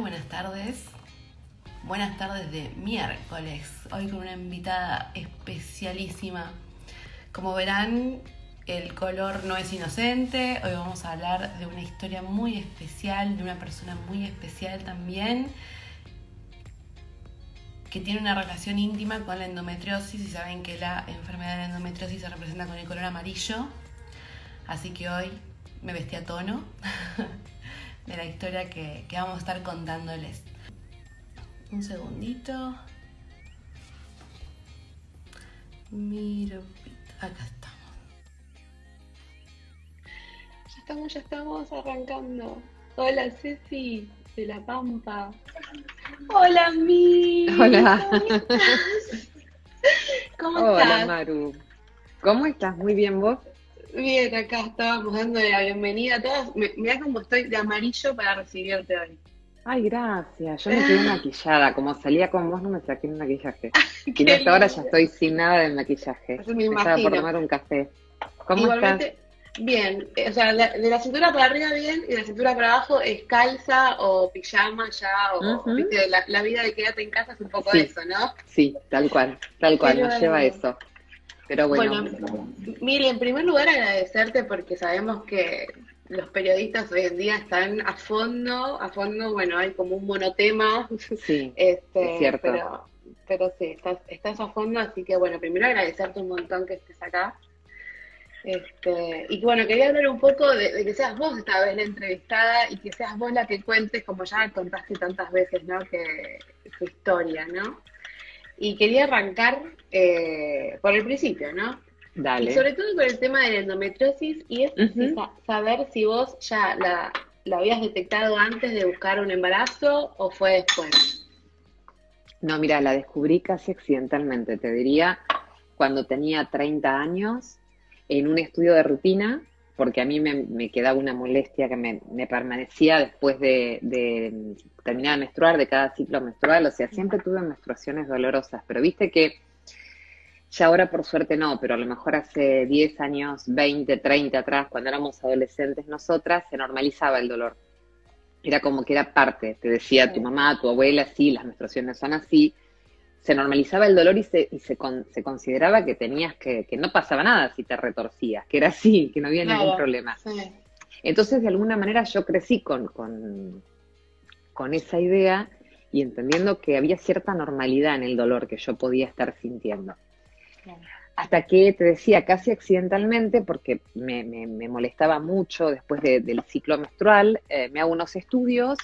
Buenas tardes. Buenas tardes de miércoles. Hoy con una invitada especialísima. Como verán, el color no es inocente. Hoy vamos a hablar de una historia muy especial, de una persona muy especial también, que tiene una relación íntima con la endometriosis y saben que la enfermedad de la endometriosis se representa con el color amarillo. Así que hoy me vestí a tono de la historia que, que vamos a estar contándoles. Un segundito. Miro, acá estamos. Ya estamos, ya estamos arrancando. Hola Ceci, de La Pampa. Hola Mi. Hola. ¿Cómo estás? ¿Cómo Hola estás? Maru. ¿Cómo estás? Muy bien vos. Bien, acá estábamos dando la bienvenida a todos. Me- Mirá cómo estoy de amarillo para recibirte hoy. Ay, gracias. Yo me quedé maquillada. Como salía con vos, no me saqué el maquillaje. Y hasta ahora ya lindo. estoy sin nada de maquillaje. Eso me Estaba por tomar un café. ¿Cómo Igualmente, bien. Eh, O sea, de la cintura para arriba bien y de la cintura para abajo es calza o pijama ya o, Ujú. viste, la, la vida de quédate en casa es un poco Sí. eso, ¿no? estás? Sí, tal cual. Tal cual. Nos lleva a lindo. eso. Pero bueno. Bueno, Mili, en primer lugar agradecerte porque sabemos que los periodistas hoy en día están a fondo, a fondo, bueno, hay como un monotema, sí. este, Es cierto. pero, pero sí, estás, estás a fondo, así que bueno, primero agradecerte un montón que estés acá. Este, y bueno, quería hablar un poco de, de que seas vos esta vez la entrevistada y que seas vos la que cuentes, como ya contaste tantas veces, ¿no? Que tu historia, ¿no? Y quería arrancar eh, por el principio, ¿no? Y Dale. sobre todo con el tema de la endometriosis, y es saber si vos ya la, la habías detectado antes de buscar un embarazo o fue después. No, mira, la descubrí casi accidentalmente, te diría, cuando tenía 30 años, en un estudio de rutina, porque a mí me, me quedaba una molestia que me, me permanecía después de, de terminar de menstruar, de cada ciclo menstrual, o sea, siempre tuve menstruaciones dolorosas, pero viste que ya ahora por suerte no, pero a lo mejor hace 10 años, 20, 30 atrás, cuando éramos adolescentes nosotras, se normalizaba el dolor. Era como que era parte, te decía tu mamá, tu abuela, sí, las menstruaciones son así. Se normalizaba el dolor y se, y se, con- se consideraba que tenías que, que no pasaba nada si te retorcías, que era así, que no había ningún Claro. problema. Sí. Entonces, de alguna manera, yo crecí con, con, con esa idea y entendiendo que había cierta normalidad en el dolor que yo podía estar sintiendo. Claro. Hasta que te decía casi accidentalmente, porque me, me- me molestaba mucho después de- del ciclo menstrual, eh, me hago unos estudios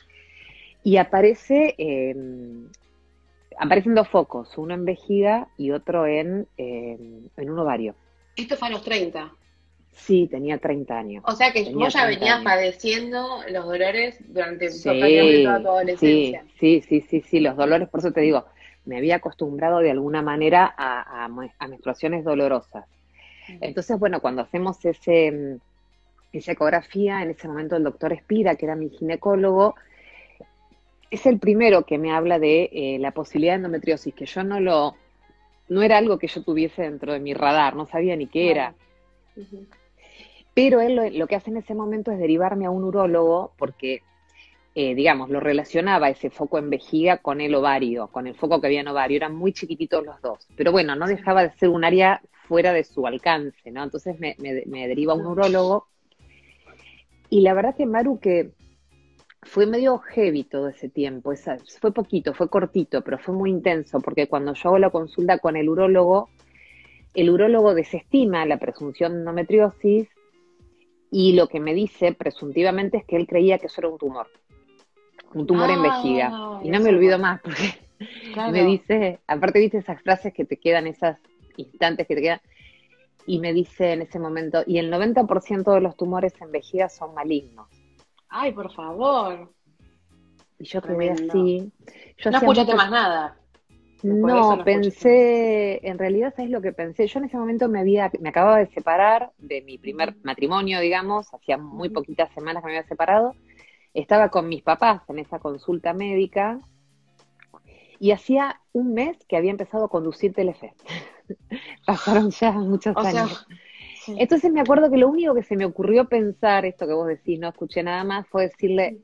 y aparece, eh, aparecen dos focos, uno en vejiga y otro en, eh, en un ovario. Esto fue a los 30. Sí, tenía 30 años. O sea que Tenía vos ya 30 venías años. padeciendo los dolores durante Sí, toda tu adolescencia. sí, sí, sí, sí, los dolores, por eso te digo, me había acostumbrado de alguna manera a, a menstruaciones dolorosas. Entonces, bueno, cuando hacemos ese, mm, esa ecografía, en ese momento el doctor Espira, que era mi ginecólogo, es el primero que me habla de eh, la posibilidad de endometriosis, que yo no lo, no era algo que yo tuviese dentro de mi radar, no sabía ni qué era. Pero él lo, lo que hace en ese momento es derivarme a un urólogo porque, eh, digamos, lo relacionaba ese foco en vejiga con el ovario, con el foco que había en ovario. Eran muy chiquititos los dos. Pero bueno, no dejaba de ser un área fuera de su alcance, ¿no? Entonces me, me- me deriva a un urólogo. Y la verdad que Maru, que fue medio heavy todo ese tiempo. Esa, fue poquito, fue cortito, pero fue muy intenso porque cuando yo hago la consulta con el urólogo, el urólogo desestima la presunción de endometriosis y lo que me dice presuntivamente es que él creía que eso era un tumor, un tumor en Ah, vejiga. Y no me olvido más porque Claro. me dice, aparte viste esas frases que te quedan, esos instantes que te quedan, y me dice en ese momento, y el 90% de los tumores en vejiga son malignos. Ay, por favor. Y yo quedé así. Yo No escuchaste más nada. No, no pensé, en realidad, ¿sabes lo que pensé? Yo en ese momento me había, me acababa de separar de mi primer matrimonio, digamos, hacía muy poquitas semanas que me había separado. Estaba con mis papás en esa consulta médica y hacía un mes que había empezado a conducir Telefe. Pasaron ya muchos O sea, años. Sí. Entonces me acuerdo que lo único que se me ocurrió pensar, esto que vos decís, no escuché nada más, fue decirle,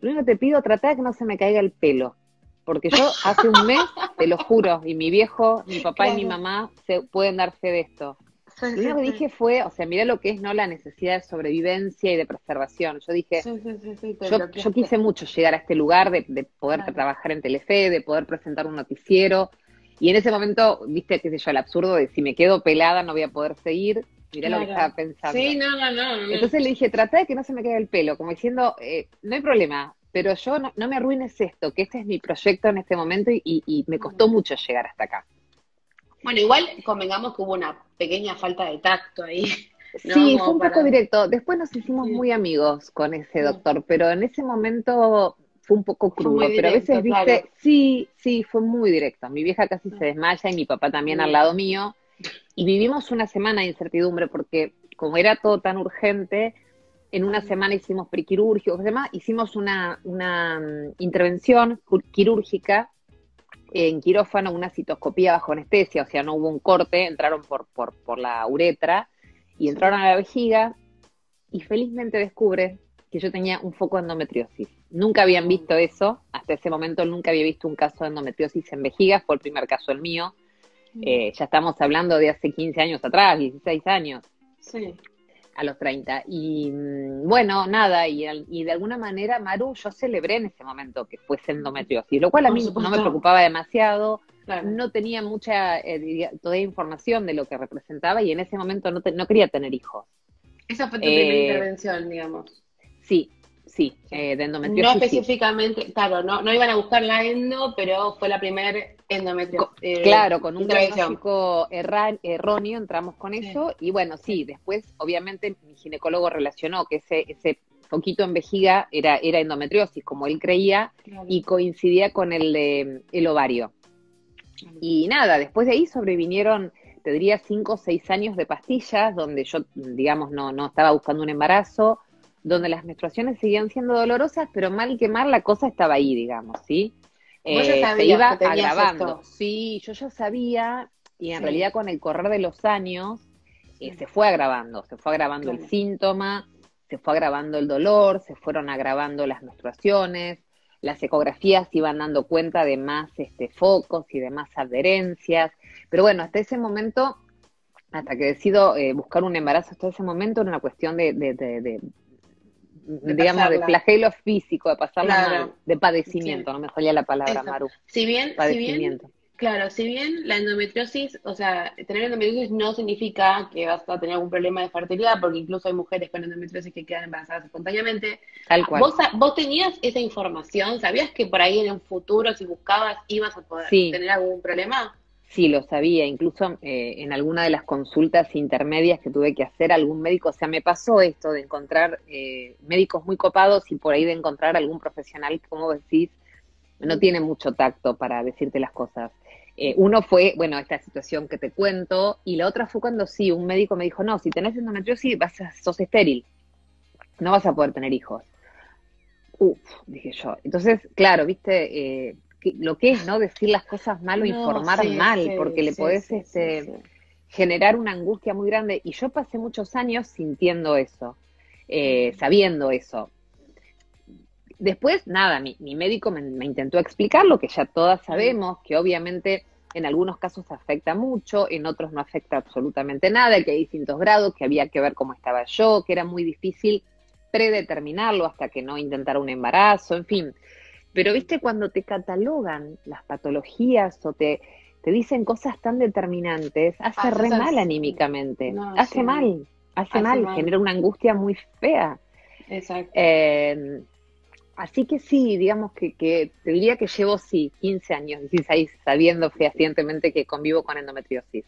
lo único que te pido, trata de que no se me caiga el pelo. Porque yo hace un mes, te lo juro, y mi viejo, mi papá y mi mamá se pueden dar fe de esto. Lo único que dije fue, o sea, mira lo que es no la necesidad de sobrevivencia y de preservación. Yo dije, yo, yo, quise mucho llegar a este lugar de, poder trabajar en Telefe, de poder presentar un noticiero. Y en ese momento, viste, qué sé yo, el absurdo de si me quedo pelada no voy a poder seguir. Mirá lo que estaba pensando. Sí, no, no, no, Entonces le dije, trata de que no se me quede el pelo, como diciendo, eh, no hay problema, pero yo no, me arruines esto, que este es mi proyecto en este momento y, me costó mucho llegar hasta acá. Bueno, igual convengamos que hubo una pequeña falta de tacto ahí. Sí, fue un poco directo. Después nos hicimos muy amigos con ese doctor, pero en ese momento fue un poco crudo. pero a veces, viste, sí, sí, fue muy directo. Mi vieja casi se desmaya y mi papá también al lado mío. Y vivimos una semana de incertidumbre porque como era todo tan urgente, en una semana hicimos prequirúrgicos, demás, hicimos una, una mm, intervención quirúrgica en quirófano, una citoscopía bajo anestesia, o sea, no hubo un corte, entraron por, por, por la uretra y entraron a la vejiga y felizmente descubre que yo tenía un foco de endometriosis. Nunca habían visto eso, hasta ese momento nunca había visto un caso de endometriosis en vejiga, fue el primer caso el mío. Eh, ya estamos hablando de hace 15 años atrás, 16 años. Sí a los 30. Y mm, bueno, nada, y, y, de alguna manera, Maru, yo celebré en ese momento que fuese endometriosis, lo cual a mí no me preocupaba demasiado, no tenía mucha eh, toda información de lo que representaba y en ese momento no, no quería tener hijos. Esa fue tu primera eh, intervención, digamos. Sí, Sí, eh, de endometriosis. No específicamente, claro, no, no iban a buscar la endo, pero fue la primera endometriosis. Eh, claro, con un diagnóstico erróneo entramos con eso y bueno, sí, después obviamente mi ginecólogo relacionó que ese, ese poquito en vejiga era, era endometriosis, como él creía, y coincidía con el, el ovario. Y nada, después de ahí sobrevinieron, te diría, cinco o seis años de pastillas, donde yo, digamos, no, no estaba buscando un embarazo, donde las menstruaciones seguían siendo dolorosas, pero mal que mal la cosa estaba ahí, digamos, ¿sí? Eh, se iba agravando. Sí, yo ya sabía, y en realidad con el correr de los años eh, se fue agravando, se fue agravando el síntoma, se fue agravando el dolor, se fueron agravando las menstruaciones, las ecografías iban dando cuenta de más este, focos y de más adherencias, pero bueno, hasta ese momento hasta que decido eh, buscar un embarazo hasta ese momento era una cuestión de, digamos, de flagelo físico, de pasarlo mal, de padecimiento, no me salía la palabra, Maru. Si bien, si bien, claro, si bien la endometriosis, o sea, tener endometriosis no significa que vas a tener algún problema de fertilidad, porque incluso hay mujeres con endometriosis que quedan embarazadas espontáneamente. Tal cual. ¿Vos, vos tenías esa información? ¿Sabías que por ahí en un futuro, si buscabas, ibas a poder tener algún problema? Sí, lo sabía, incluso eh, en alguna de las consultas intermedias que tuve que hacer, algún médico, o sea, me pasó esto de encontrar eh, médicos muy copados y por ahí de encontrar algún profesional, como decís, no tiene mucho tacto para decirte las cosas. Eh, uno fue, bueno, esta situación que te cuento, y la otra fue cuando sí, un médico me dijo, no, si tenés endometriosis, vas a, sos estéril, no vas a poder tener hijos. Uf, dije yo. Entonces, claro, viste, lo que es, ¿no? Decir las cosas mal o informar mal, porque le podés este, generar una angustia muy grande. Y yo pasé muchos años sintiendo eso, eh, sabiendo eso. Después, nada, mi, médico me, intentó explicar lo que ya todas sabemos, que obviamente en algunos casos afecta mucho, en otros no afecta absolutamente nada, que hay distintos grados, que había que ver cómo estaba yo, que era muy difícil predeterminarlo hasta que no intentara un embarazo, en fin. Pero viste, cuando te catalogan las patologías o te, te dicen cosas tan determinantes, hace ah, re mal anímicamente, hace mal, hace, mal, genera una angustia muy fea. Exacto. Eh, así que sí, digamos que, que, te diría que llevo, sí, 15 años, 16, sabiendo fehacientemente que convivo con endometriosis.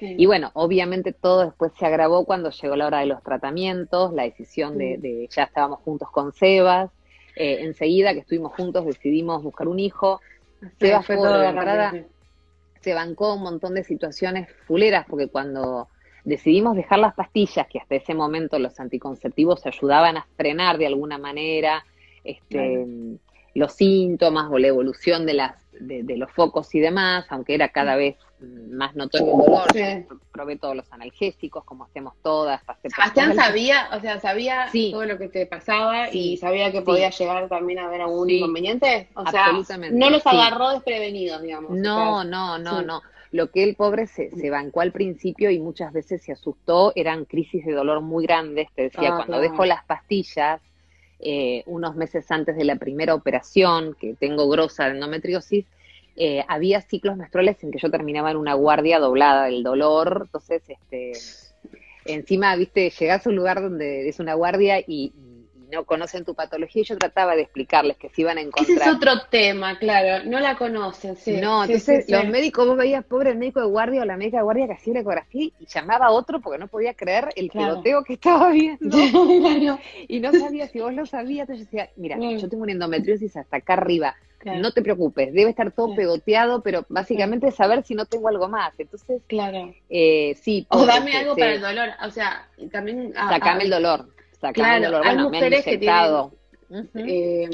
Y bueno, obviamente todo después se agravó cuando llegó la hora de los tratamientos, la decisión de, de ya estábamos juntos con Sebas, eh, enseguida que estuvimos juntos decidimos buscar un hijo. se se bancó un montón de situaciones fuleras, porque cuando decidimos dejar las pastillas, que hasta ese momento los anticonceptivos ayudaban a frenar de alguna manera este, los síntomas o la evolución de las, de, los focos y demás, aunque era cada vez más notorio el dolor, probé todos los analgésicos, como hacemos todas. Sebastián sabía, o sea, sabía todo lo que te pasaba y sabía que podía llegar también a haber algún inconveniente. O sea, no los agarró desprevenidos, digamos. No, no, no, no. Lo que el pobre se, se, bancó al principio y muchas veces se asustó, eran crisis de dolor muy grandes. Te decía, ah, cuando dejo las pastillas, eh, unos meses antes de la primera operación, que tengo grosa endometriosis, eh, había ciclos menstruales en que yo terminaba en una guardia doblada del dolor, entonces, este, encima, viste, llegás a un lugar donde es una guardia y, no conocen tu patología y yo trataba de explicarles que se iban a encontrar. Ese es otro tema, claro, no la conocen, sí. No, entonces los médicos, vos veías, pobre el médico de guardia o la médica de guardia que hacía la ecografía y llamaba a otro porque no podía creer el claro. que estaba viendo. Y no sabía si vos lo sabías, entonces yo decía, mira, yo tengo una endometriosis hasta acá arriba. No te preocupes, debe estar todo pegoteado, pero básicamente saber si no tengo algo más. Entonces, claro. Eh, sí. O dame algo para el dolor, o sea, también... Sacame el dolor claro, hay mujeres que tienen, eh,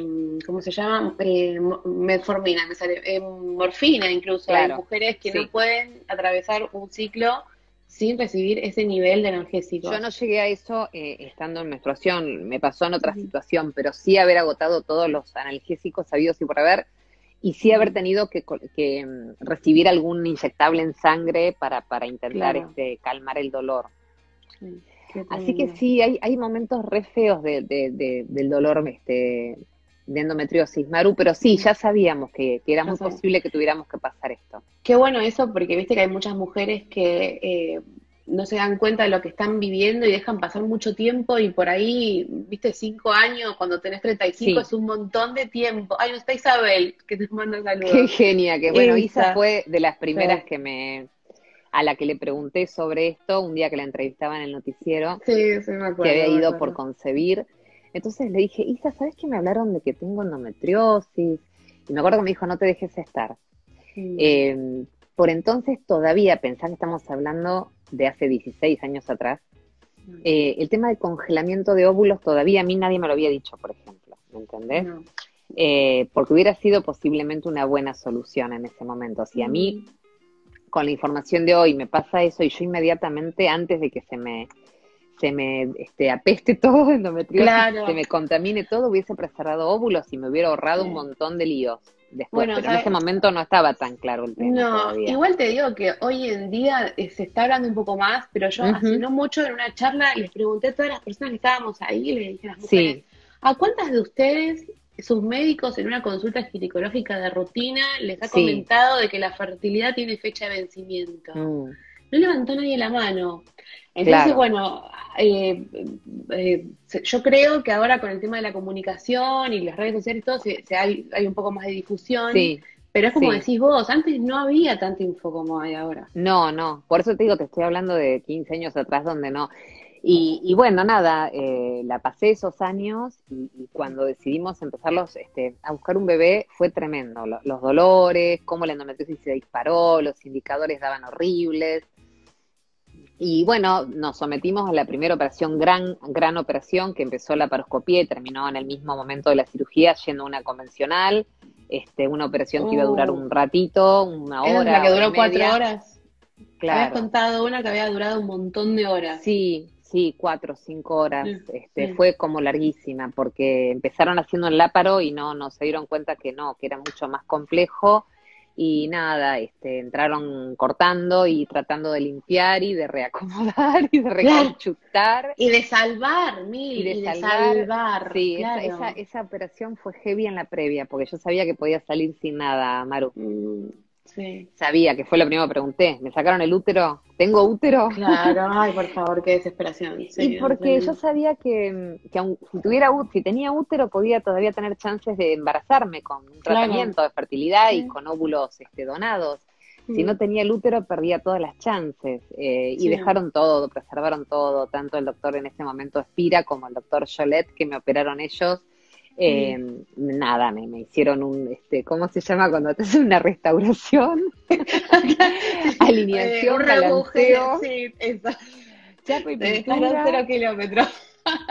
¿cómo se llama? Eh, metformina, eh, morfina incluso. Hay mujeres que no pueden atravesar un ciclo sin recibir ese nivel de analgésico. Yo no llegué a eso estando en menstruación, me pasó en otra situación, pero sí haber agotado todos los analgésicos sabidos y por haber, y sí haber tenido que, mm, recibir algún inyectable en sangre para, para intentar este, calmar el dolor. Sí. Así que sí, hay, hay momentos re feos de, del dolor este, de endometriosis, Maru, pero sí, ya sabíamos que, era muy posible que tuviéramos que pasar esto. Qué bueno eso, porque viste que hay muchas mujeres que eh, no se dan cuenta de lo que están viviendo y dejan pasar mucho tiempo y por ahí, viste, cinco años, cuando tenés 35 es un montón de tiempo. Ay, no está Isabel, que te manda saludos. Qué genia, que bueno, Isa, fue de las primeras que me a la que le pregunté sobre esto un día que la entrevistaba en el noticiero, que había ido por concebir. Entonces le dije, Isa, ¿sabes que me hablaron de que tengo endometriosis? Y me acuerdo que me dijo, no te dejes estar. Em, por entonces todavía, pensar que estamos hablando de hace 16 años atrás, eh, el tema del congelamiento de óvulos todavía a mí nadie me lo había dicho, por ejemplo, ¿me entendés? Eh, porque hubiera sido posiblemente una buena solución en ese momento. Si a mí con la información de hoy me pasa eso y yo inmediatamente antes de que se me se me este, apeste todo endometriosis, claro. se me contamine todo, hubiese preservado óvulos y me hubiera ahorrado un montón de líos. Después, pero en ese momento no estaba tan claro el tema. No, igual te digo que hoy en día eh, se está hablando un poco más, pero yo hace no mucho en una charla les pregunté a todas las personas que estábamos ahí, le dije a las mujeres, ¿a cuántas de ustedes sus médicos en una consulta ginecológica de rutina les ha comentado de que la fertilidad tiene fecha de vencimiento. Mm. No levantó nadie la mano. Entonces, bueno, eh, eh, yo creo que ahora con el tema de la comunicación y las redes sociales y todo, se, hay, hay, un poco más de difusión. Pero es como decís vos, antes no había tanta info como hay ahora. No, no, por eso te digo, te estoy hablando de 15 años atrás donde no. Y, bueno, nada, eh, la pasé esos años y, cuando decidimos empezarlos este, a buscar un bebé fue tremendo. Los, dolores, cómo la endometriosis se disparó, los indicadores daban horribles. Y bueno, nos sometimos a la primera operación, gran, gran operación, que empezó la paroscopía y terminó en el mismo momento de la cirugía yendo a una convencional. Este, una operación que iba a durar oh. un ratito, una hora. la que duró cuatro horas. Claro. Habías contado una que había durado un montón de horas. Sí, sí, cuatro o cinco horas. este, Fue como larguísima porque empezaron haciendo el láparo y no, no se dieron cuenta que no, que era mucho más complejo y nada, este, entraron cortando y tratando de limpiar y de reacomodar y de reconchutar. Y de salvar, y de, salvar. Sí, esa, esa, operación fue heavy en la previa, porque yo sabía que podía salir sin nada, Maru. Mm. Sabía que fue lo primero que pregunté. ¿Me sacaron el útero? ¿Tengo útero? Claro, ay, por favor, qué desesperación. y porque yo sabía que, que si, tuviera, si tenía útero podía todavía tener chances de embarazarme con un tratamiento de fertilidad y con óvulos este, donados. Si no tenía el útero perdía todas las chances eh, y dejaron todo, preservaron todo, tanto el doctor en ese momento Espira como el doctor Jolet que me operaron ellos eh, nada, me, me, hicieron un, este, ¿cómo se llama cuando te hacen una restauración? Alineación, eh, balanceo. Sí, Chapo y pintura. kilómetros.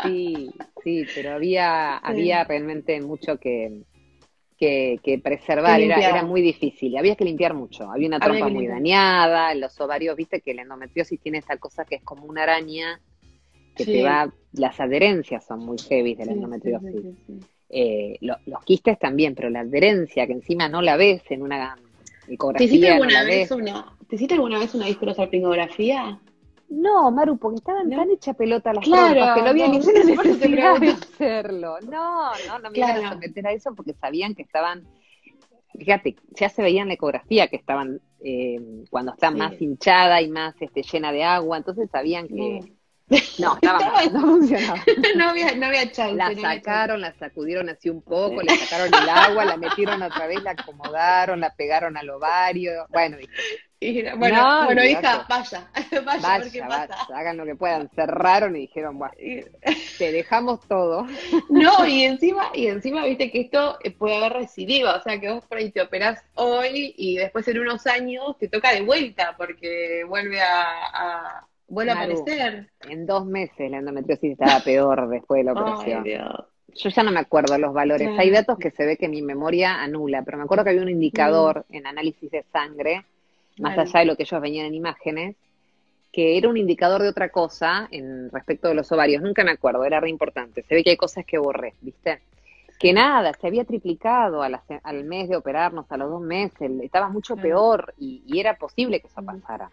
sí, sí, pero había, había realmente mucho que, que, que preservar, Que era, era muy difícil, había que limpiar mucho, había una trompa muy limpiar. dañada, los ovarios, viste que la endometriosis tiene esta cosa que es como una araña que Sí. te va, las adherencias son muy heavy de la Sí, endometriosis. sí. Eh, lo- los quistes también, pero la adherencia que encima no la ves en una ¿Te ecografía. hiciste no alguna la vez ves. una, ¿te hiciste alguna vez una discolosalpingografía? No, Maru, porque estaban ¿No? tan hecha pelota las Claro, trompas que no había no, ninguna te necesidad de hacerlo. No, no, no me iban a Claro. someter a eso porque sabían que estaban, fíjate, ya se veía en la ecografía que estaban eh, cuando está Sí. más hinchada y más este, llena de agua, entonces sabían que. No, estaba mal, no funcionaba. no había, no había chance. La no había sacaron, la sacudieron así un poco, le sacaron el agua, la metieron otra vez, la acomodaron, la pegaron al ovario. Bueno, dije. Y bueno, No, bueno, hija, vaya, vaya, vaya, pasa. vaya, hagan lo que puedan. Cerraron y dijeron, bueno, te dejamos todo. No, y encima, y encima viste que esto puede haber recidiva, o sea que vos por ahí te operás hoy y después en unos años te toca de vuelta porque vuelve a, a- vuelve a Maru, aparecer. En dos meses la endometriosis estaba peor después de la operación. Yo ya no me acuerdo los valores. Claro. Hay datos que se ve que mi memoria anula, pero me acuerdo que había un indicador en análisis de sangre, más Claro. allá de lo que ellos venían en imágenes, que era un indicador de otra cosa en respecto de los ovarios. Nunca me acuerdo, era re importante. Se ve que hay cosas que borré, ¿viste? Que nada, se había triplicado a la al mes de operarnos, a los dos meses, estaba mucho Claro. peor y, y era posible que eso Ujú. pasara.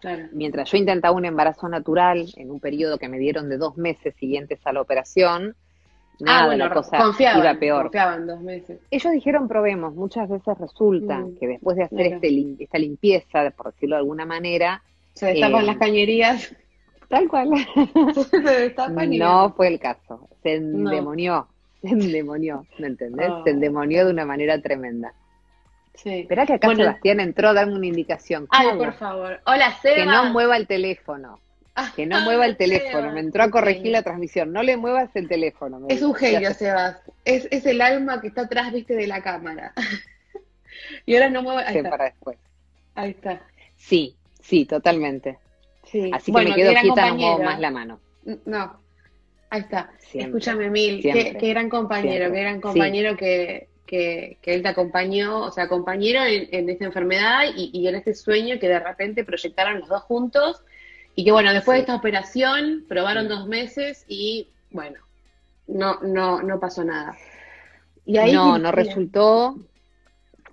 Claro. Mientras yo intentaba un embarazo natural en un periodo que me dieron de dos meses siguientes a la operación, nada, ah, bueno, la cosa confiaban, iba peor. confiaban dos meses. Ellos dijeron probemos, muchas veces resulta Mm, que después de hacer claro. este esta limpieza, por decirlo de alguna manera, Se destapan Eh, las cañerías, tal cual, se destapan y no fue el caso, se No. endemonió, se endemonió, ¿me entendés? Ah. Se endemonió de una manera tremenda. Sí. Esperá que acá Bueno. Sebastián entró a darme una indicación. Ay, ¿Cómo? por favor. Hola, Seba. Que no mueva el teléfono. Que no mueva el teléfono. Me entró a corregir la transmisión. No le muevas el teléfono. me Es un genio, Sebas. Es, es el alma que está atrás, viste, de la cámara. y ahora no mueve. Ahí Sí, está. para después. Ahí está. Sí, sí, totalmente. Sí. Así que Bueno, me quedo qué gran quieta, no muevo más la mano. No. Ahí está. Siempre. Escúchame, Mil. Qué, gran compañero, siempre. qué gran compañero que, que, que él te acompañó, o sea, compañero en, en esta enfermedad y, y en este sueño que de repente proyectaron los dos juntos. Y que bueno, después de esta operación probaron Sí. dos meses y bueno, no, no, no pasó nada. Y ahí no, no resultó.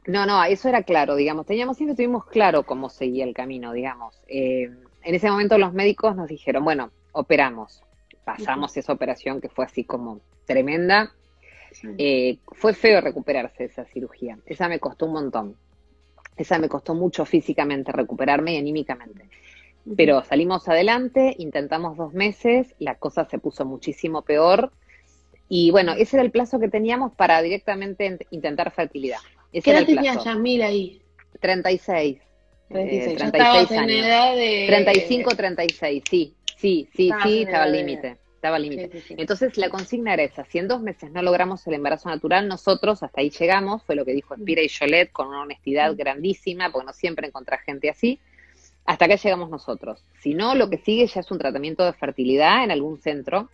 No, no, eso era claro, digamos. Teníamos siempre tuvimos claro cómo seguía el camino, digamos. Eh, en ese momento los médicos nos dijeron, bueno, operamos. Pasamos esa operación que fue así como tremenda. Sí. Eh, fue feo recuperarse de esa cirugía. Esa me costó un montón. Esa me costó mucho físicamente recuperarme y anímicamente. Pero salimos adelante, intentamos dos meses, la cosa se puso muchísimo peor. Y bueno, ese era el plazo que teníamos para directamente int- intentar fertilidad. Ese ¿Qué edad tenías. Yamil, ahí? 36. 36. eh, ya 36 estabas en años. edad de... 35, 36, sí, sí, sí, sí, estaba al límite. Estaba al límite. Sí, sí, sí. Entonces la consigna era esa, si en dos meses no logramos el embarazo natural, nosotros hasta ahí llegamos, fue lo que dijo Espira y Jolet con una honestidad grandísima, porque no siempre encontrás gente así, hasta acá llegamos nosotros. Si no, lo que sigue ya es un tratamiento de fertilidad en algún centro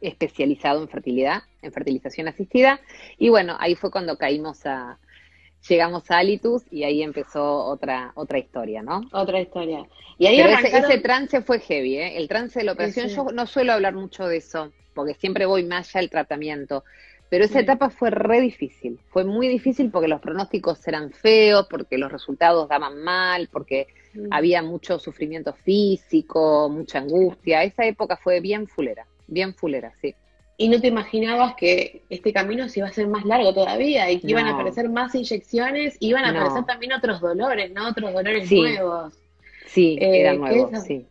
especializado en fertilidad, en fertilización asistida, y bueno, ahí fue cuando caímos a, llegamos a Alitus y ahí empezó otra, otra historia, ¿no? Otra historia. Y ahí Pero ese, arrancaron... ese trance fue heavy, ¿eh? El trance de la operación, sí. yo no suelo hablar mucho de eso, porque siempre voy más allá del tratamiento. Pero esa etapa fue re difícil, fue muy difícil porque los pronósticos eran feos, porque los resultados daban mal, porque Mm. había mucho sufrimiento físico, mucha angustia. Esa época fue bien fulera, bien fulera, sí. Y no te imaginabas que este camino se iba a ser más largo todavía y que iban a aparecer más inyecciones, iban a No. aparecer también otros dolores, ¿no? Otros dolores Sí. nuevos. Sí, Eh, era ¿qué nuevo, es? sí.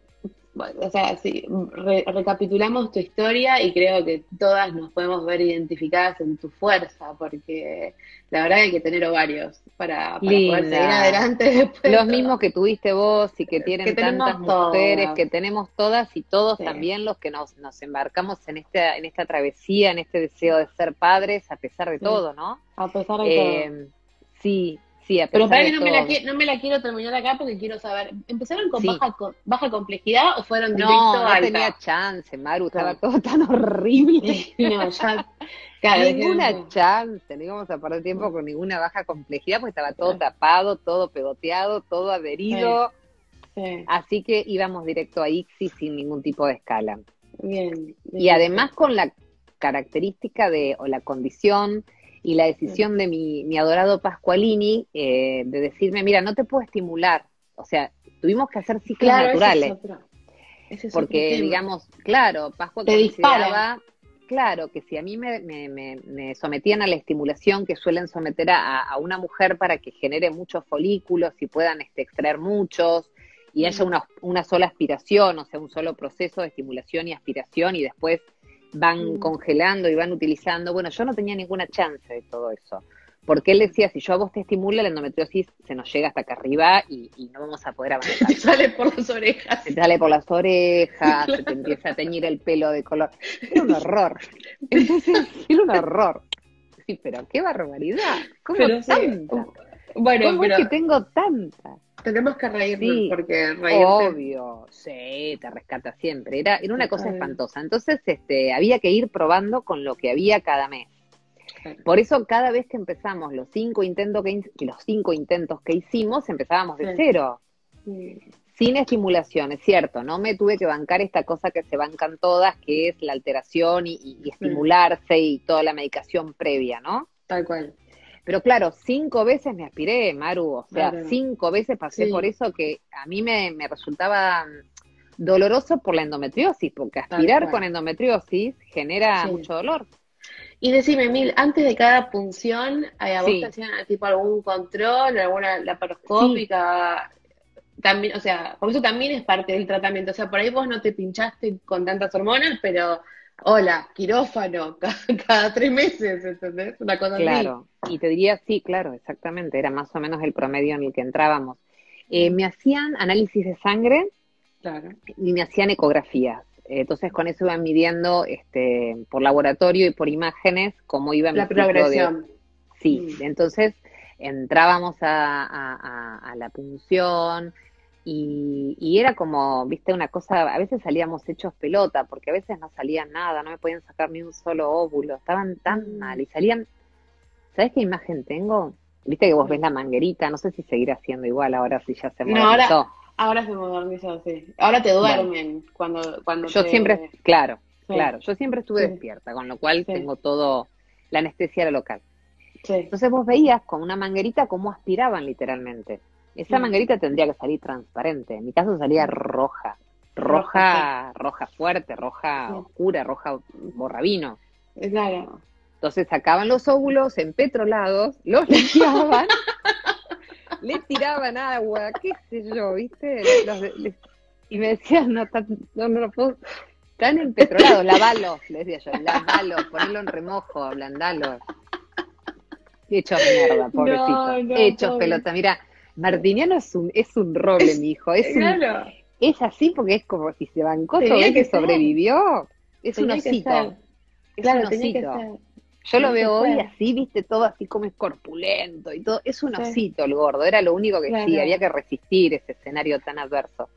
Bueno, o sea, re- recapitulamos tu historia y creo que todas nos podemos ver identificadas en tu fuerza, porque la verdad hay que tener ovarios para, para poder seguir adelante después. de Los mismos que tuviste vos y que tienen Que tantas mujeres, todas. que tenemos todas y todos Sí. también los que nos, nos embarcamos en esta, en esta travesía, en este deseo de ser padres, a pesar de Sí. todo, ¿no? A pesar de todo. Eh, sí, sí, a pesar Pero para de que no me, la, todo. qui- no me la quiero terminar acá porque quiero saber, ¿empezaron con Sí. baja, baja complejidad o fueron directo No, no alta? tenía chance, Maru, estaba todo tan horrible. no, ya, ninguna chance, no íbamos a perder tiempo con ninguna baja complejidad, porque estaba todo tapado, todo pegoteado, todo adherido. Así que íbamos directo a Ixi sin ningún tipo de escala. Bien, Y además con la característica de, o la condición y la decisión de mi, mi adorado Pascualini eh, de decirme, mira, no te puedo estimular. O sea, tuvimos que hacer ciclos naturales. porque, digamos, claro, Pascua te consideraba, claro, que si a mí me, me, sometían a la estimulación que suelen someter a, una mujer para que genere muchos folículos y puedan este, extraer muchos, y haya una, una sola aspiración, o sea, un solo proceso de estimulación y aspiración, y después van mm. congelando y van utilizando. Bueno, yo no tenía ninguna chance de todo eso. Porque él decía, si yo a vos te estimula, la endometriosis se nos llega hasta acá arriba y, no vamos a poder avanzar. Te sale por las orejas. Se sale por las orejas, se te empieza a teñir el pelo de color. Era un horror. Entonces, era un horror. Sí, pero qué barbaridad. ¿Cómo tanta? bueno, ¿Cómo es que tengo tanta? Tenemos que reírnos porque reírse... Obvio, sí, te rescata siempre. Era, era una cosa espantosa. Entonces, este, había que ir probando con lo que había cada mes. Por eso cada vez que empezamos los cinco intentos que, los cinco intentos que hicimos, empezábamos de cero. Sin estimulación, es cierto, no me tuve que bancar esta cosa que se bancan todas, que es la alteración y estimularse y toda la medicación previa, ¿no? Tal cual. Pero claro, cinco veces me aspiré, Maru, o sea, cinco veces pasé por eso que a mí me, resultaba doloroso por la endometriosis, porque aspirar con endometriosis genera mucho dolor. Y decime, Mil, antes de cada punción, ¿a vos te hacían tipo algún control, alguna laparoscópica? También, o sea, por eso también es parte del tratamiento. O sea, por ahí vos no te pinchaste con tantas hormonas, pero hola, quirófano, cada, tres meses, ¿entendés? Una cosa claro. y te diría, sí, claro, exactamente, era más o menos el promedio en el que entrábamos. Eh, me hacían análisis de sangre claro. y me hacían ecografías. Entonces con eso iban midiendo este, por laboratorio y por imágenes cómo iba la progresión. Sí, mm. entonces entrábamos a la punción, y, era como, viste, una cosa, a veces salíamos hechos pelota, porque a veces no salía nada, no me podían sacar ni un solo óvulo, estaban tan mm. mal y salían, ¿sabes qué imagen tengo? Viste que vos ves la manguerita, no sé si seguirá siendo igual ahora si ya se modernizó. No, ahora, se modernizó, sí. Ahora te duermen cuando, cuando Yo siempre, claro, claro, yo siempre estuve despierta, con lo cual tengo todo, la anestesia local. Entonces vos veías con una manguerita cómo aspiraban literalmente. Esa manguerita tendría que salir transparente. En mi caso salía roja. Roja, roja fuerte, roja oscura, roja borrabino. Claro. Entonces sacaban los óvulos empetrolados, los limpiaban, le tiraban agua, qué sé yo, ¿viste? y me decían, no, no, no lo puedo, están empetrolados, lavalos, les decía yo, lavalos, ponelo en remojo, ablandalos. Hechos mierda, pobrecito. Hechos pelota. Mira, Martiniano es un, es un roble, mi hijo. Es, es así porque es como si se bancó todo que, que sobrevivió. Es un osito. Es un osito. Yo lo veo hoy así, viste, todo así como es corpulento y todo. Es un osito el gordo, era lo único que sí, había que resistir ese escenario tan adverso.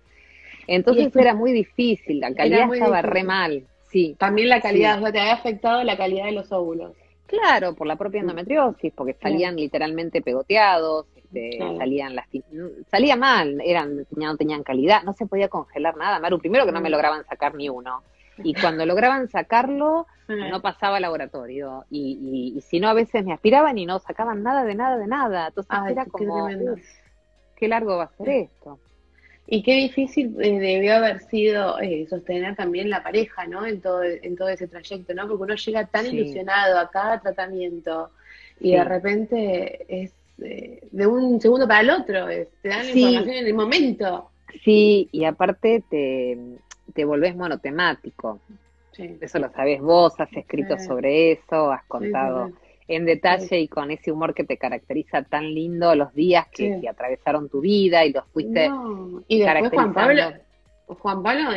Entonces era muy difícil, la calidad estaba re mal. Sí. También la calidad, te había afectado la calidad de los óvulos. Claro, por la propia endometriosis, porque salían literalmente pegoteados, este, salían las salía mal, eran no tenían calidad, no se podía congelar nada, Maru, primero que no me mm. lograban sacar ni uno. Y cuando lograban sacarlo, no pasaba al laboratorio. Y, y, si no, a veces me aspiraban y no sacaban nada de nada de nada. Entonces era como, qué largo va a ser esto. Y qué difícil eh, debió haber sido eh, sostener también la pareja, ¿no? En todo, en todo ese trayecto, ¿no? Porque uno llega tan ilusionado a cada tratamiento y de repente es eh, de un segundo para el otro, te dan la información en el momento. Sí, y aparte te, te volvés monotemático. Eso lo sabes vos, has escrito sobre eso, has contado en detalle y con ese humor que te caracteriza tan lindo los días que, atravesaron tu vida y los fuiste y después Juan Pablo, Juan Pablo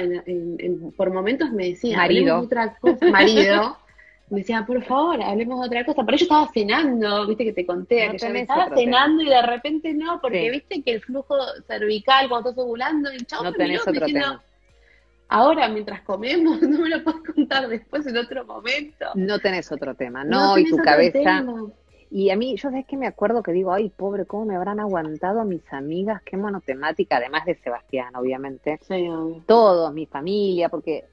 por momentos me decía, marido, otra cosa, marido, me decía, por favor, hablemos de otra cosa. Pero yo estaba cenando, viste que te conté, que me estaba cenando y de repente no, porque viste que el flujo cervical cuando estás ovulando, el chavo no tenés otro tema. ahora mientras comemos, no me lo puedes contar después en otro momento. No tenés otro tema, no, y tu cabeza. Y a mí, yo sabes que me acuerdo que digo, ay, pobre, ¿cómo me habrán aguantado mis amigas? Qué monotemática, además de Sebastián, obviamente. Sí, Todos, mi familia, porque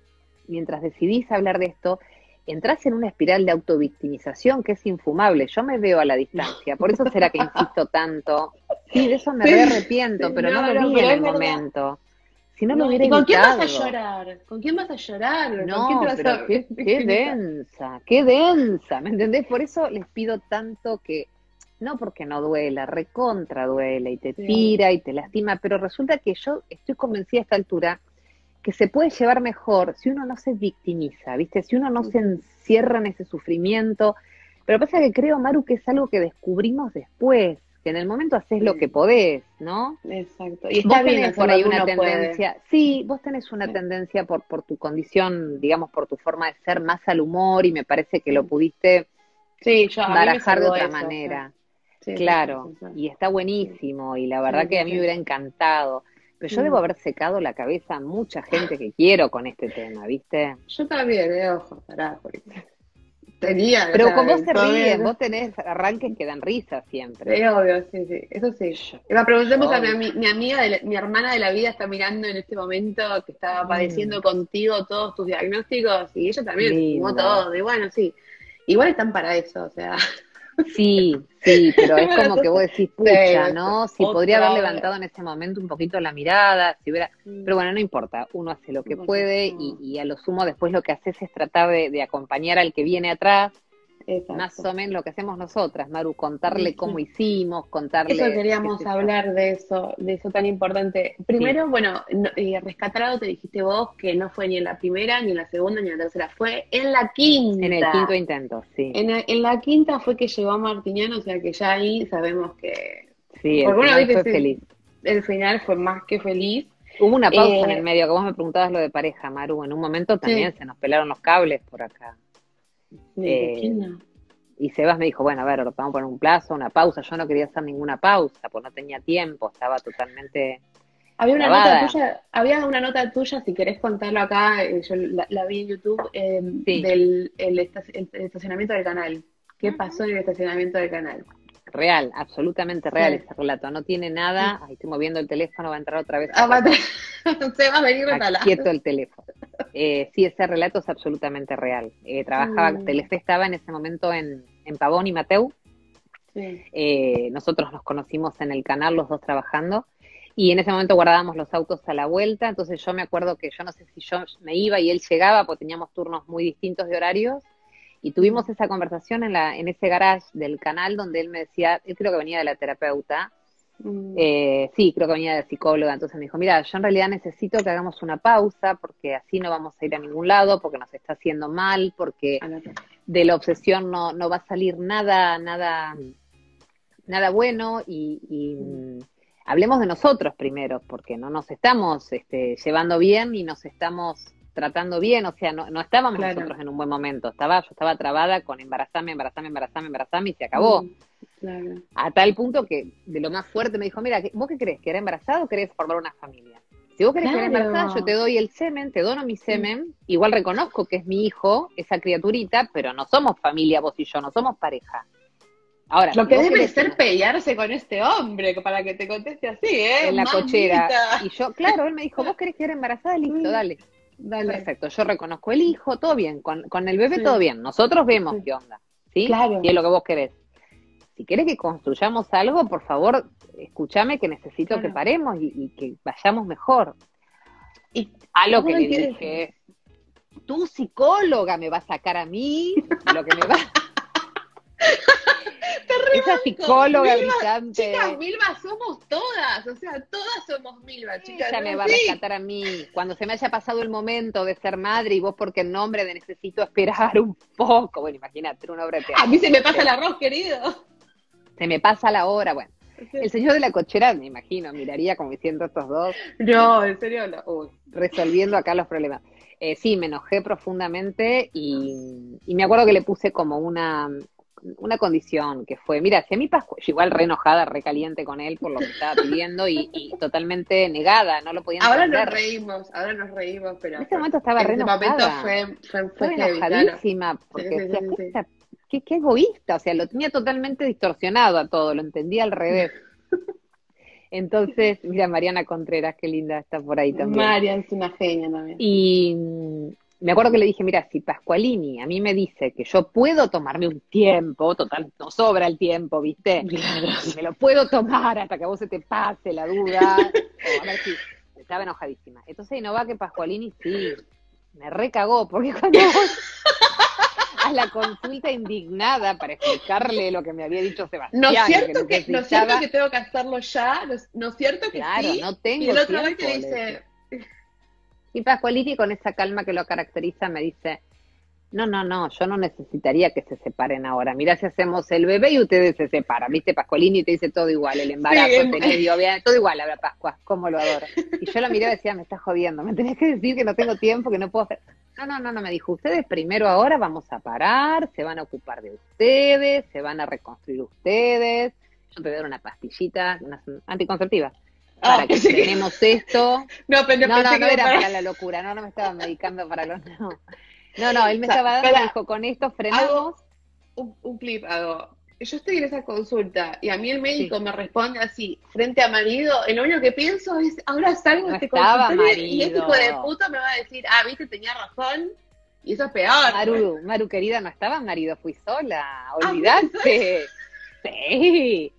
mientras decidís hablar de esto, entras en una espiral de autovictimización que es infumable. Yo me veo a la distancia, por eso será que insisto tanto. Sí, de eso me re arrepiento, pero no, lo vi en el momento. Si no, lo hubiera ¿Con quién vas a llorar? ¿Con quién vas a llorar? No, pero qué, qué densa, qué densa, ¿me entendés? Por eso les pido tanto que, no porque no duela, recontra duele y te tira y te lastima, pero resulta que yo estoy convencida a esta altura que se puede llevar mejor si uno no se victimiza, ¿viste? Si uno no se encierra en ese sufrimiento. Pero pasa que creo, Maru, que es algo que descubrimos después, que en el momento haces lo que podés, ¿no? Exacto. Y vos tenés por ahí una tendencia, sí, vos tenés una tendencia por, por tu condición, digamos, por tu forma de ser más al humor y me parece que lo pudiste sí, yo, barajar de otra manera. claro, y está buenísimo y la verdad que a mí me hubiera encantado. Pero yo debo haber secado la cabeza a mucha gente que quiero con este tema, ¿viste? Yo también, eh, ojo, pará, porque tenía. Pero con vos se ríen, vos tenés arranques que dan risa siempre. Sí, obvio, sí, sí, eso sí. La preguntemos a mi, mi amiga, de mi hermana de la vida está mirando en este momento que estaba padeciendo contigo todos tus diagnósticos y ella también como todo, y bueno, sí. Igual están para eso, o sea. Sí, sí, pero es como que vos decís, pucha, ¿no? Si podría haber levantado en ese momento un poquito la mirada, si hubiera... Mm. Pero bueno, no importa, uno hace lo que puede y, a lo sumo después lo que haces es tratar de acompañar al que viene atrás más o menos lo que hacemos nosotras, Maru, contarle cómo hicimos, contarle... Eso queríamos hablar de eso, de eso tan importante. Primero, bueno, eh, rescatado te dijiste vos que no fue ni en la primera, ni en la segunda, ni en la tercera, fue en la quinta. En el quinto intento, sí. En, la quinta fue que llegó a Martiniano, o sea que ya ahí sabemos que... Sí, el final fue feliz. El final fue más que feliz. Hubo una pausa en eh, el medio, que vos me preguntabas lo de pareja, Maru. En un momento también se nos pelaron los cables por acá. Eh, y Sebas me dijo, bueno, a ver, vamos a poner un plazo, una pausa. Yo no quería hacer ninguna pausa, pues no tenía tiempo, estaba totalmente... Había una nota tuya, había una nota tuya, si querés contarlo acá, eh, yo la, vi en YouTube, em, del el, estacionamiento del canal. ¿Qué ah. pasó en el estacionamiento del canal? Real, absolutamente real ese relato. No tiene nada. Ahí estoy moviendo el teléfono, va a entrar otra vez. Ah, va Se va a venir Quieto el teléfono. Eh, sí, ese relato es absolutamente real. Eh, trabajaba, mm. Telefe estaba en ese momento en, en Pavón y Mateu. Eh, nosotros nos conocimos en el canal, los dos trabajando, y en ese momento guardábamos los autos a la vuelta, entonces yo me acuerdo que yo no sé si yo me iba y él llegaba, porque teníamos turnos muy distintos de horarios, y tuvimos esa conversación en, la, en ese garage del canal donde él me decía, él creo que venía de la terapeuta, Mm. Eh, sí, creo que venía de psicóloga, entonces me dijo, mira, yo en realidad necesito que hagamos una pausa porque así no vamos a ir a ningún lado, porque nos está haciendo mal, porque de la obsesión no, no va a salir nada, nada, nada bueno y, mm, hablemos de nosotros primero, porque no nos estamos este, llevando bien y nos estamos tratando bien, o sea, no, no estábamos nosotros en un buen momento, estaba, yo estaba trabada con embarazame, embarazame, embarazame, embarazame y se acabó. Mm. A tal punto que de lo más fuerte me dijo, mira, ¿vos qué crees? ¿Que era embarazado o querés formar una familia? Si vos querés que era embarazada, yo te doy el semen, te dono mi semen, igual reconozco que es mi hijo, esa criaturita, pero no somos familia vos y yo, no somos pareja. Ahora, lo que debe ser pelearse con este hombre para que te conteste así, ¿eh? En la cochera. Y yo, claro, él me dijo, ¿vos querés era embarazada? Listo, dale. Dale. Perfecto, yo reconozco el hijo, todo bien, con, con el bebé todo bien, nosotros vemos qué onda, ¿sí? Claro. Y es lo que vos querés si quieres que construyamos algo, por favor, escúchame que necesito que paremos y, que vayamos mejor. Y a lo que le dije, tu psicóloga me va a sacar a mí, lo que me va... Esa psicóloga brillante. Chicas, Milva somos todas, o sea, todas somos Milva, chicas. Ella me va a rescatar a mí. Cuando se me haya pasado el momento de ser madre y vos porque en nombre de necesito esperar un poco. Bueno, imagínate, una obra de A mí se me pasa el arroz, querido se me pasa la hora, bueno. El señor de la cochera, me imagino, miraría como diciendo estos dos. No, en serio no. resolviendo acá los problemas. Eh, sí, me enojé profundamente y, me acuerdo que le puse como una, una condición que fue, mira, si a mí igual re enojada, re caliente con él por lo que estaba pidiendo y, y totalmente negada, no lo podían Ahora entender. nos reímos, ahora nos reímos, pero En ese momento estaba en re ese enojada. momento fue, enojadísima, porque Sí, sí, decía, sí, ¿qué, qué- qué egoísta, o sea, lo tenía totalmente distorsionado a todo, lo entendía al revés. Entonces, mira, Mariana Contreras, qué linda está por ahí también. Marian es una genia también. Y me acuerdo que le dije, mira, si Pascualini a mí me dice que yo puedo tomarme un tiempo, total, no sobra el tiempo, ¿viste? Y me lo puedo tomar hasta que a vos se te pase la duda. O, a ver si estaba enojadísima. Entonces no va que Pascualini sí, me recagó, porque cuando vos a la consulta indignada para explicarle lo que me había dicho Sebastián, No es que cierto que, no es cierto que tengo que hacerlo ya, no es, no cierto que Claro, sí. no tengo y el otro tiempo, vez te dice, Y Pascualini con esa calma que lo caracteriza me dice, no, no, no, yo no necesitaría que se separen ahora. Mirá si hacemos el bebé y ustedes se separan. ¿Viste? Pascualini te dice todo igual, el embarazo, Sí, todo igual, ahora Pascua, cómo lo adoro. Y yo lo miré y decía, me estás jodiendo, me tenés que decir que no tengo tiempo, que no puedo hacer. No, no, no, no, me dijo, ustedes primero ahora vamos a parar, se van a ocupar de ustedes, se van a reconstruir ustedes. Yo te voy a dar una pastillita, una anticonceptiva. Ah, Para que pensé que- tenemos esto, no, pero no, no, no era para- para la locura, no, no me estaba medicando para los no. No, no, él me O sea, estaba dando, para- dijo, con esto frenamos. un, un clip hago. Yo estoy en esa consulta y a mí el médico me responde así, frente a marido, y lo único que pienso es, ahora salgo de este consultorio y este hijo de puta me va a decir, ah, viste, tenía razón, y eso es peor. Maru, Maru querida, no estaba marido, fui sola, Ah, olvidaste. Sí,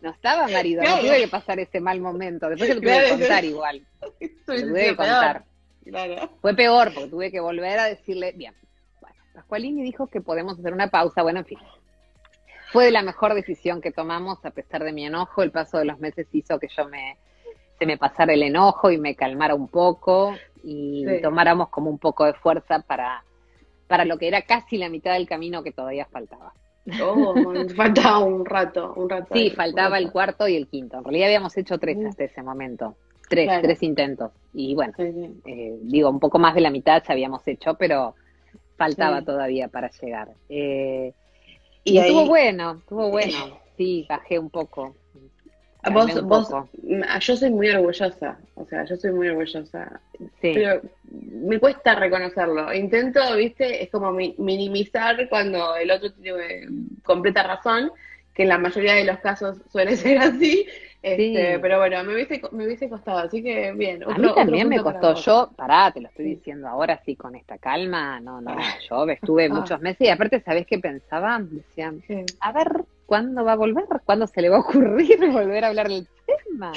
no estaba marido, no tuve que pasar ese mal momento. Después se lo tuve Claro, que contar claro. igual, lo tuve que contar. Claro. Fue peor porque tuve que volver a decirle, bien, bueno, Pascualini dijo que podemos hacer una pausa, bueno, en fin. Fue la mejor decisión que tomamos a pesar de mi enojo, el paso de los meses hizo que yo me, se me pasara el enojo y me calmara un poco y Sí. tomáramos como un poco de fuerza para, para lo que era casi la mitad del camino que todavía faltaba. Oh, faltaba un rato, un rato. Sí, ahí, faltaba el cuarto y el quinto. En realidad habíamos hecho tres hasta ese momento. Tres, Claro. tres intentos. Y bueno, rato. Sí, sí. eh, digo, un poco más de la mitad ya habíamos hecho, pero faltaba Sí. todavía para llegar. Eh, Y y ahí- estuvo bueno, estuvo bueno. Sí, bajé un poco. Vos, vos, yo soy muy orgullosa, o sea, yo soy muy orgullosa, Sí, pero me cuesta reconocerlo. Intento, viste, es como mi- minimizar cuando el otro tiene eh, completa razón, que en la mayoría de los casos suele ser así, este, Sí. pero bueno, me hubiese, me hubiese costado, así que bien. a mí también me para costó. Yo, pará, te lo estoy diciendo ahora sí con esta calma. No, no, yo estuve Ah. muchos meses y aparte, ¿sabés qué pensaba? Decía, Sí. a ver, ¿cuándo va a volver? ¿Cuándo se le va a ocurrir volver a hablar del tema?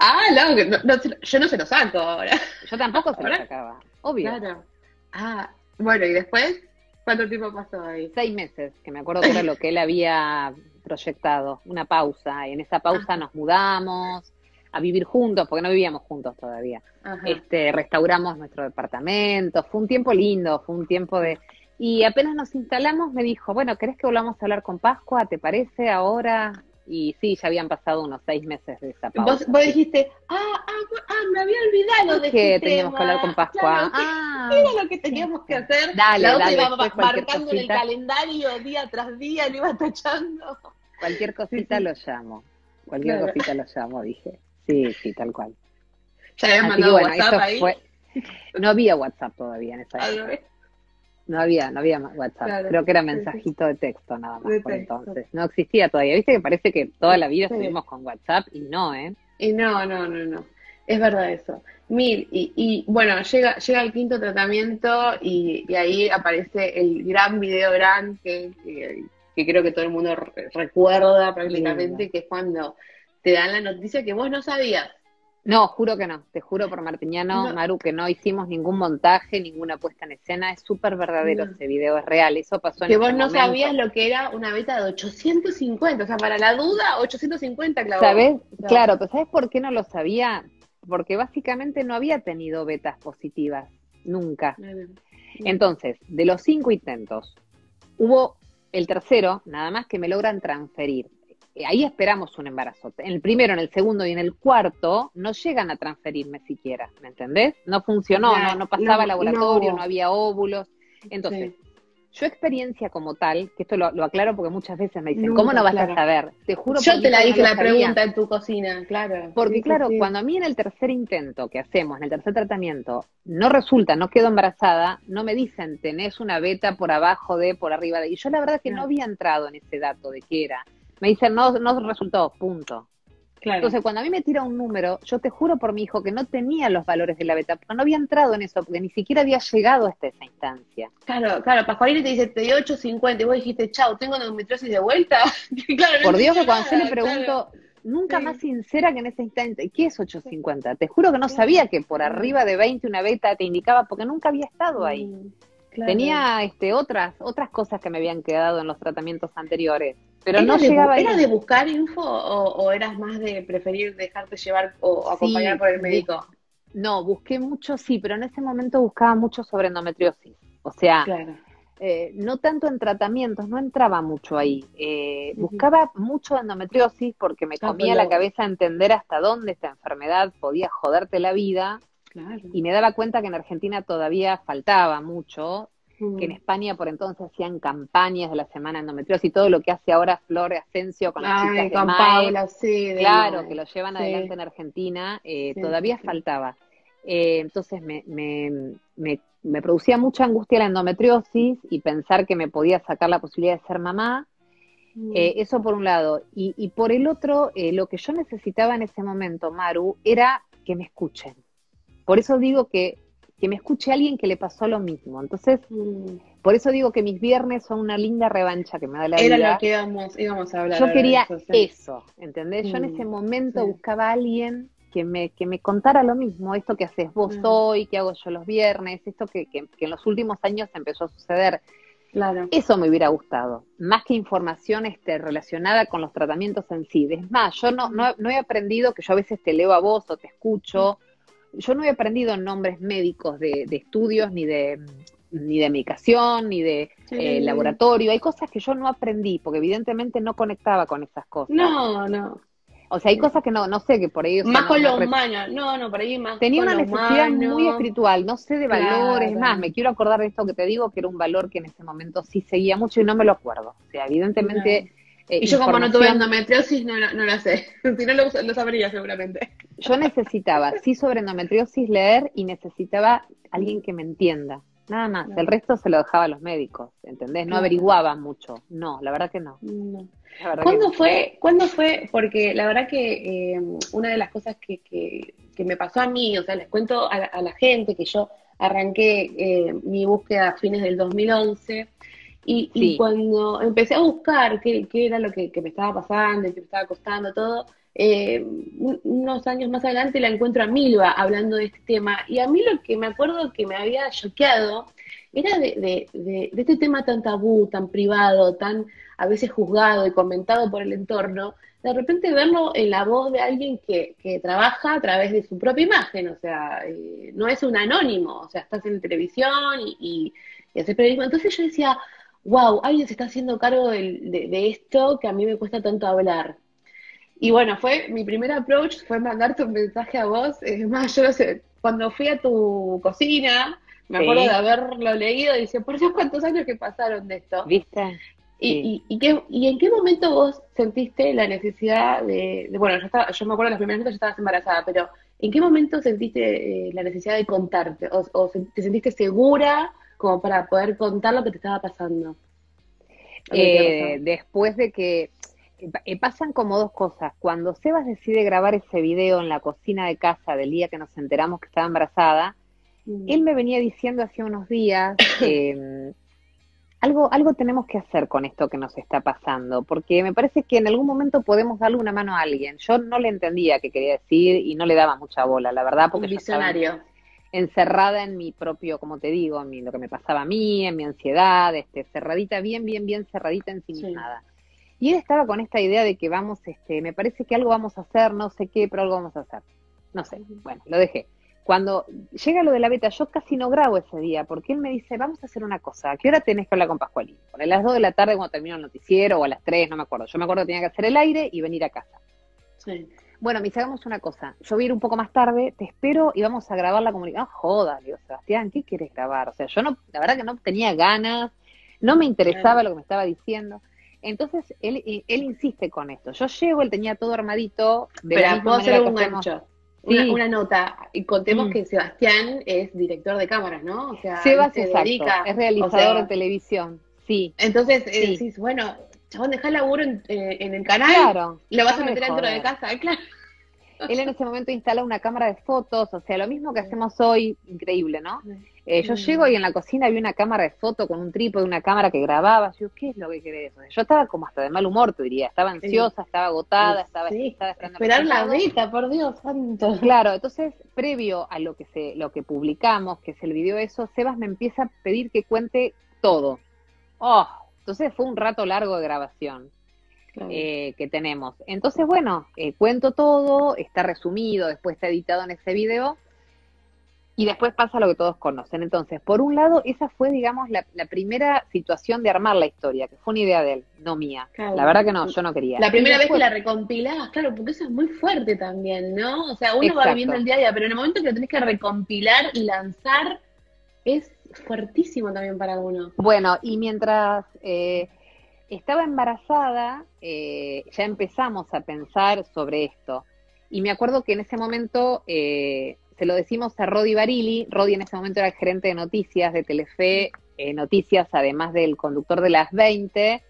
Ah, no, no, no yo no se lo saco ahora. Yo tampoco se lo sacaba, obvio. Claro. Ah, bueno, ¿y después? ¿Cuánto tiempo pasó ahí? Seis meses, que me acuerdo que era lo que él había proyectado, una pausa. Y en esa pausa nos mudamos a vivir juntos, porque no vivíamos juntos todavía. Ajá. Este, restauramos nuestro departamento, fue un tiempo lindo, fue un tiempo de... Y apenas nos instalamos me dijo, bueno, ¿querés que volvamos a hablar con Pascua? ¿Te parece ahora? Y sí, ya habían pasado unos seis meses de esa pausa. Vos, vos dijiste, ah, ah, ah, me había olvidado de que este teníamos que hablar con Pascua. Claro, ¿qué- ah, ¿qué era lo que teníamos que hacer? Dale, la otra dale, iba marcando en el calendario día tras día, lo iba tachando. cualquier cosita Sí, sí. lo llamo. Cualquier Claro. cosita lo llamo, dije. Sí, sí, tal cual. Ya habían mandado bueno, WhatsApp ahí. fue. No había WhatsApp todavía en esa época. No había, no había más WhatsApp. Claro, Creo que era mensajito de texto nada más por texto. entonces. No existía todavía. Viste que parece que toda la vida Sí. estuvimos con WhatsApp y no, ¿eh? Y no, no, no, no. Es verdad eso. Mil, y, y bueno, llega, llega el quinto tratamiento y, y ahí aparece el gran video gran que, que, que creo que todo el mundo re- recuerda prácticamente, Lindo. que es cuando te dan la noticia que vos no sabías. No, juro que no. Te juro por Martiñano, No. Maru, que no hicimos ningún montaje, ninguna puesta en escena. Es súper verdadero No. ese video, es real. Eso pasó en Que vos no momento. sabías lo que era una beta de 850. O sea, para la duda, 850 clavó. ¿Sabes? O sea, Claro, pero ¿sabes por qué no lo sabía? Porque básicamente no había tenido betas positivas, nunca. claro. Entonces, de los cinco intentos, hubo el tercero, nada más que me logran transferir. Eh, Ahí esperamos un embarazo. En el primero, en el segundo y en el cuarto no llegan a transferirme siquiera, ¿me entendés? No funcionó, no, no pasaba no, laboratorio, no. no había óvulos. Entonces, Sí. Yo experiencia como tal, que esto lo, aclaro porque muchas veces me dicen, ¿cómo no vas a saber? Te juro. Yo te la hice la pregunta en tu cocina, claro. Porque claro, cuando a mí en el tercer intento que hacemos, en el tercer tratamiento, no resulta, no quedo embarazada, no me dicen, tenés una beta por abajo de, por arriba de... Y yo la verdad que no había entrado en ese dato de qué era. Me dicen, no, no resultó, punto. Entonces, cuando a mí me tira un número, yo te juro por mi hijo que no tenía los valores de la beta, porque no había entrado en eso, porque ni siquiera había llegado hasta esa instancia. Claro, claro, Pascualini te dice, te dio 8.50 y vos dijiste, chao, tengo endometriosis de vuelta. por Dios que cuando yo le pregunto, nunca más sincera que en ese instante, ¿qué es 8.50? Te juro que no sabía que por arriba de 20 una beta te indicaba, porque nunca había estado ahí. Mm. Tenía este, otras, otras cosas que me habían quedado en los tratamientos anteriores, pero no llegaba ¿Eras de buscar info o, eras más de preferir dejarte llevar o acompañar por el médico? No, busqué mucho, sí, pero en ese momento buscaba mucho sobre endometriosis. O sea, eh, no tanto en tratamientos, no entraba mucho ahí. Eh, buscaba mucho endometriosis porque me ah, comía la cabeza entender hasta dónde esta enfermedad podía joderte la vida y me daba cuenta que en Argentina todavía faltaba mucho, que en mm. España por entonces hacían campañas de la semana endometriosis y todo lo que hace ahora Flor Asensio con las chicas de claro, que lo llevan adelante en Argentina, eh, todavía faltaba. Eh, entonces me, me, me, producía mucha angustia la endometriosis y pensar que me podía sacar la posibilidad de ser mamá. Mm. Eh, eso por un lado. Y, y por el otro, lo que yo necesitaba en ese momento, Maru, era que me escuchen. Por eso digo que, que me escuche alguien que le pasó lo mismo. Entonces, mm. por eso digo que mis viernes son una linda revancha que me da la vida. Era lo que íbamos, íbamos a hablar. Yo quería eso, ¿entendés? Yo en ese mm, momento buscaba a alguien que me, que me contara lo mismo, esto que haces vos mm. hoy, que hago yo los viernes, esto que, que, en los últimos años empezó a suceder. Claro. Eso me hubiera gustado, más que información este, relacionada con los tratamientos en sí. Es más, yo no, no, no he aprendido que yo a veces te leo a vos o te escucho yo no he aprendido nombres médicos de, estudios, ni de, ni de medicación, ni de eh, laboratorio. Hay cosas que yo no aprendí, porque evidentemente no conectaba con esas cosas. No, no. O sea, hay cosas que no, no sé, que por ahí... más con lo humano, no, no, por ahí más Tenía una necesidad muy espiritual, no sé de valores, más, me quiero acordar de esto que te digo, que era un valor que en ese momento sí seguía mucho y no me lo acuerdo. O sea, evidentemente... Eh, y yo como no tuve endometriosis no, no lo sé, si no lo, lo, sabría seguramente. Yo necesitaba, sí sobre endometriosis leer y necesitaba alguien que me entienda, nada más. El resto se lo dejaba a los médicos, ¿entendés? No averiguaba mucho, no, la verdad que no. ¿Cuándo, fue, ¿Cuándo fue? Porque la verdad que eh, una de las cosas que, que, me pasó a mí, o sea, les cuento a, la gente que yo arranqué eh, mi búsqueda a fines del 2011 y, cuando empecé a buscar qué, era lo que, me estaba pasando, qué me estaba costando, todo, eh, unos años más adelante la encuentro a Milva hablando de este tema. Y a mí lo que me acuerdo que me había choqueado era de, de, este tema tan tabú, tan privado, tan a veces juzgado y comentado por el entorno, de repente verlo en la voz de alguien que, que trabaja a través de su propia imagen, o sea, eh, no es un anónimo, o sea, estás en televisión y, y, y haces periodismo. Entonces yo decía, wow, alguien se está haciendo cargo de, esto que a mí me cuesta tanto hablar. Y bueno, fue mi primer approach fue mandarte un mensaje a vos. Es más, yo no sé, cuando fui a tu cocina, me acuerdo de haberlo leído y decía, por Dios, cuántos años que pasaron de esto. ¿Viste? Y, y, qué, y, en qué momento vos sentiste la necesidad de, bueno, yo, estaba, yo me acuerdo las primeras veces que estabas embarazada, pero ¿en qué momento sentiste eh, la necesidad de contarte? O, o, te sentiste segura como para poder contar lo que te estaba pasando. Eh, después de que eh, pasan como dos cosas. Cuando Sebas decide grabar ese video en la cocina de casa del día que nos enteramos que estaba embarazada, mm. él me venía diciendo hace unos días, eh, algo, algo tenemos que hacer con esto que nos está pasando, porque me parece que en algún momento podemos darle una mano a alguien. Yo no le entendía qué quería decir y no le daba mucha bola, la verdad, porque... Un visionario encerrada en mi propio, como te digo, en lo que me pasaba a mí, en mi ansiedad, este, cerradita, bien, bien, bien cerradita en sí, misma. Y él estaba con esta idea de que vamos, este, me parece que algo vamos a hacer, no sé qué, pero algo vamos a hacer. No sé, bueno, lo dejé. Cuando llega lo de la beta, yo casi no grabo ese día, porque él me dice, vamos a hacer una cosa, ¿a qué hora tenés que hablar con Pascualín? A las 2 de la tarde cuando termino el noticiero, o a las 3, no me acuerdo. Yo me acuerdo que tenía que hacer el aire y venir a casa. Sí. Bueno, me hagamos una cosa. Yo voy a ir un poco más tarde, te espero y vamos a grabar la comunicación. Ah, joda, dios Sebastián, ¿qué quieres grabar? O sea, yo no, la verdad que no tenía ganas. no me interesaba lo que me estaba diciendo. Entonces, él, él insiste con esto. Yo llego, él tenía todo armadito. De Pero puedo hacer un gancho. Una, nota. Y contemos mm. que Sebastián es director de cámaras, ¿no? O sea, Sebas, exacto, es realizador de televisión. Sí. Entonces eh, decís, bueno, chabón, dejá el laburo en, eh, en, el canal. Claro. Lo vas a meter dentro de casa, claro. Él en ese momento instala una cámara de fotos, o sea, lo mismo que hacemos hoy, increíble, ¿no? Eh, yo llego y en la cocina había una cámara de foto con un trípode, una cámara que grababa. Yo, ¿qué es lo que querés? Yo estaba como hasta de mal humor, te diría. Estaba ansiosa, estaba agotada, estaba, esperando. Esperar la beta, por Dios santo. Claro, entonces, previo a lo que se, lo que publicamos, que es el video eso, Sebas me empieza a pedir que cuente todo. Oh, entonces fue un rato largo de grabación. Eh, que tenemos. Entonces, bueno, eh, cuento todo, está resumido, después está editado en ese video y después pasa lo que todos conocen. Entonces, por un lado, esa fue, digamos, la, primera situación de armar la historia, que fue una idea de él, no mía. La verdad que no, yo no quería. La primera vez que la recompilás, claro, porque eso es muy fuerte también, ¿no? O sea, uno va viviendo el día a día, pero en el momento que lo tenés que recompilar y lanzar, es fuertísimo también para uno. Bueno, y mientras eh, estaba embarazada, eh, ya empezamos a pensar sobre esto. Y me acuerdo que en ese momento eh, se lo decimos a Rodi Barili. Rodi en ese momento era el gerente de noticias de Telefe eh, Noticias, además del conductor de las 20,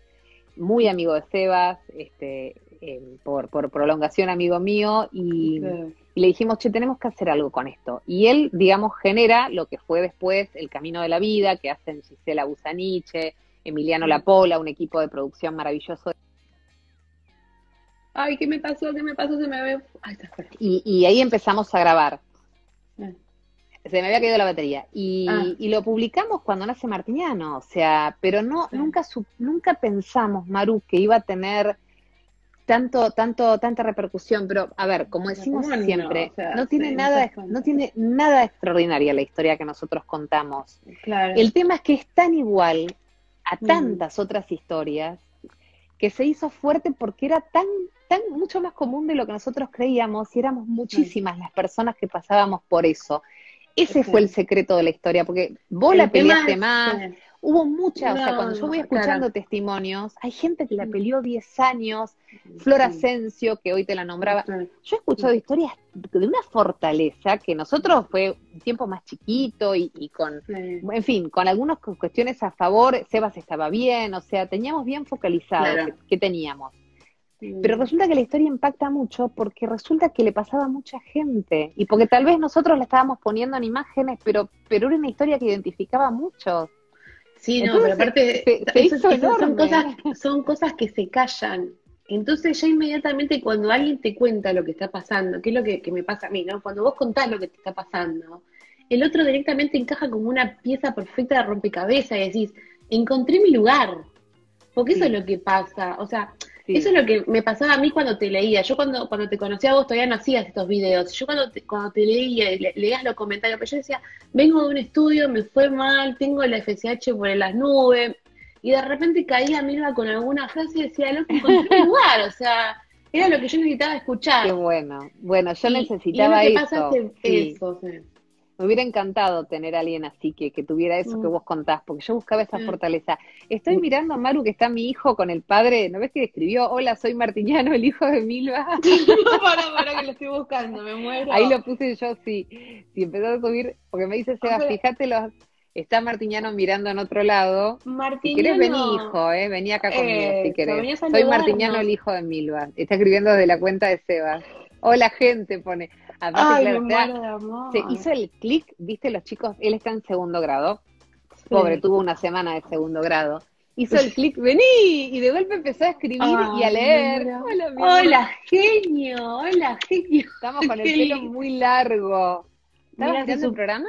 muy amigo de Sebas, este, eh, por, prolongación amigo mío, y, le dijimos, che, tenemos que hacer algo con esto. Y él, digamos, genera lo que fue después El Camino de la Vida, que hacen Gisela Busaniche, Emiliano Lapola, un equipo de producción maravilloso ay, ¿qué me pasó? ¿Qué me pasó? Se me ve. Ay, y, y, ahí empezamos a grabar. Se me había caído la batería. Y, ah. y, lo publicamos cuando nace Martiniano, o sea, pero no, nunca, nunca pensamos, Maru, que iba a tener tanto, tanto, tanta repercusión, pero a ver, como decimos siempre, no, tiene nada, no tiene nada extraordinaria la historia que nosotros contamos. El tema es que es tan igual a mm. tantas otras historias que se hizo fuerte porque era tan mucho más común de lo que nosotros creíamos y éramos muchísimas las personas que pasábamos por eso. Ese fue el secreto de la historia, porque vos la peleaste más, hubo muchas, o sea, cuando yo voy escuchando testimonios, hay gente que la mm. peleó 10 años, Flor Asensio, que hoy te la nombraba. Yo he escuchado historias de una fortaleza que nosotros fue un tiempo más chiquito y, con, en fin, con algunas cuestiones a favor, Sebas estaba bien, o sea, teníamos bien focalizado que teníamos. Pero resulta que la historia impacta mucho porque resulta que le pasaba a mucha gente y porque tal vez nosotros la estábamos poniendo en imágenes, pero, pero era una historia que identificaba a muchos. Sí, no, pero aparte son, cosas, son cosas que se callan. Entonces ya inmediatamente cuando alguien te cuenta lo que está pasando, que es lo que, me pasa a mí, ¿no? Cuando vos contás lo que te está pasando, el otro directamente encaja como una pieza perfecta de rompecabezas y decís, encontré mi lugar. Porque eso es lo que pasa. O sea, eso es lo que me pasaba a mí cuando te leía. Yo cuando, cuando te conocía a vos todavía no hacías estos videos. Yo cuando te, cuando te leía y leías los comentarios, pero yo decía, vengo de un estudio, me fue mal, tengo el FSH por las nubes, y de repente caía Milva con alguna frase y decía, lo que encontré un lugar, o sea, era lo que yo necesitaba escuchar. Qué bueno. Bueno, yo necesitaba y eso. eso me hubiera encantado tener a alguien así que, que tuviera eso que mm. vos contás, porque yo buscaba esa mm. fortaleza. Estoy mirando a Maru que está mi hijo con el padre, ¿no ves que escribió? Hola, soy Martiñano, el hijo de Milva. para, para que lo estoy buscando, me muero. Ahí lo puse yo, sí. Sí, empezó a subir, porque me dice Seba, fíjate los, está Martiñano mirando en otro lado. Martiñano. Si querés, vení, hijo, ¿eh? Vení acá conmigo, si querés. Soy Martiñano, el hijo de Milva. Está escribiendo desde la cuenta de Sebas. Hola, gente, pone. Ay, se hizo el clic, viste, los chicos, él está en segundo grado, pobre, tuvo una semana de segundo grado. Hizo el clic, vení, y de golpe empezó a escribir y a leer. Hola, genio, hola, genio. Estamos con el pelo muy largo. ¿Estabas mirando su programa?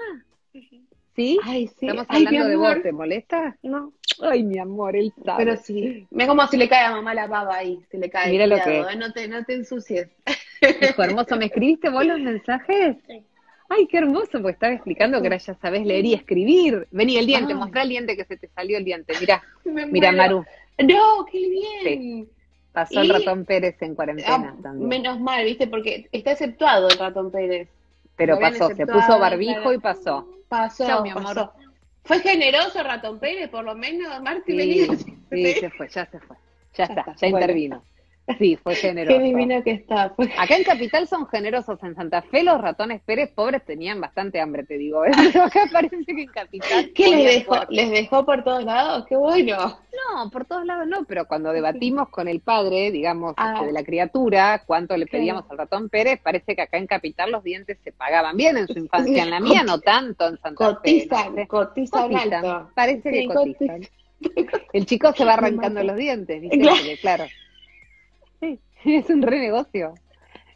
¿Sí? Ay, sí. Estamos hablando de vos, ¿te molesta? No. Ay, mi amor, él sabe. Pero sí. Mira como si le cae a mamá la baba ahí, se le cae. Mira lo que. ¿eh? No te, no te ensucies. Hijo hermoso, ¿me escribiste vos los mensajes? Sí. Ay, qué hermoso, porque estaba explicando que ahora ya sabés leer y escribir. Vení, el diente, mostrá el diente que se te salió el diente. Mirá, mira, Maru. No, qué bien. Pasó el ratón Pérez en cuarentena ah, también. Menos mal, ¿viste? Porque está exceptuado el ratón Pérez. Pero pasó, se puso barbijo y pasó. Pasó, mi amor. Fue generoso Ratón Pérez, por lo menos, Martín Sí, sí, se fue, ya se fue. Ya, está, ya intervino. Sí, fue generoso. Qué divino que está. Fue- Acá en Capital son generosos. En Santa Fe los ratones Pérez pobres tenían bastante hambre, te digo. ¿eh? Pero acá parece que en Capital... ¿Qué les dejó? fuerte. ¿Les dejó por todos lados? ¡Qué bueno! No, por todos lados no, pero cuando debatimos con el padre, digamos, Ah. este, de la criatura, cuánto le pedíamos al ratón Pérez, parece que acá en Capital los dientes se pagaban bien en su infancia. En la mía no tanto, en Santa Fe. No cotizan Cotizan, alto. parece que cotizan. El chico se va arrancando los dientes, ¿viste? Claro. Es un re negocio.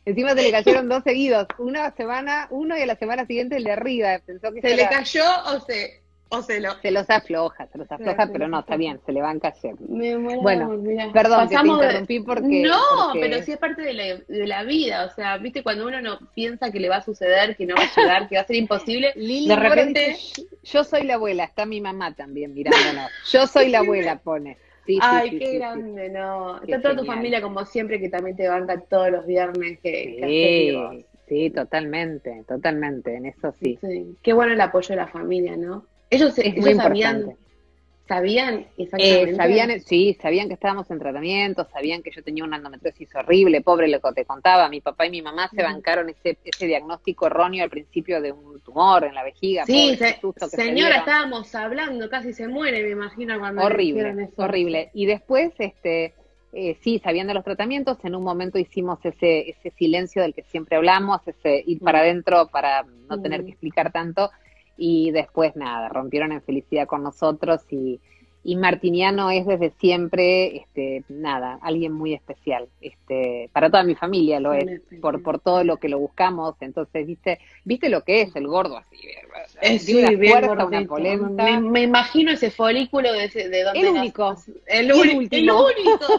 Encima se le cayeron dos seguidos, una semana, uno y a la semana siguiente el de arriba. Pensó que ¿Se eso le era- cayó o se, o se lo...? se los afloja, se los afloja, Claro, pero no, está bien, se le van cayendo. Me muero, Bueno, mirá. Perdón, que te Pasamos de- interrumpí porque... no, porque- pero sí es parte de la, de la vida. O sea, viste, cuando uno no piensa que le va a suceder, que no va a llegar, que va a ser imposible, Lili de repente- dice, yo soy la abuela, está mi mamá también mirándonos. Yo soy la abuela, pone. Sí, Ay, sí, qué sí, grande, no. Qué Está toda tu familia como siempre, que también te banca todos los viernes que, que Sí, totalmente, totalmente, en eso sí. Sí. Qué bueno el apoyo de la familia, ¿no? Ellos, Es ellos muy importante. sabían exactamente. Eh, sabían, sí, sabían que estábamos en tratamiento, sabían que yo tenía una endometriosis horrible, pobre lo que te contaba, mi papá y mi mamá se bancaron ese, ese diagnóstico erróneo al principio de un tumor en la vejiga, Sí, pobre, se- susto que se señora, estábamos hablando, casi se muere, me imagino, cuando le horrible, eso. horrible. Y después, este, eh, sí, sabían de los tratamientos, en un momento hicimos ese, ese silencio del que siempre hablamos, ese ir para adentro para no Mm. tener que explicar tanto, y después nada, rompieron en felicidad con nosotros y, y Martiniano es desde siempre, este, nada, alguien muy especial, este, para toda mi familia lo es, por, por todo lo que lo buscamos, entonces, viste, viste lo que es el gordo así, Eh, sí, una bien fuerza, una polenta. Me, me imagino ese folículo de, ese- de donde El nos- único. el, El uni- último. el único.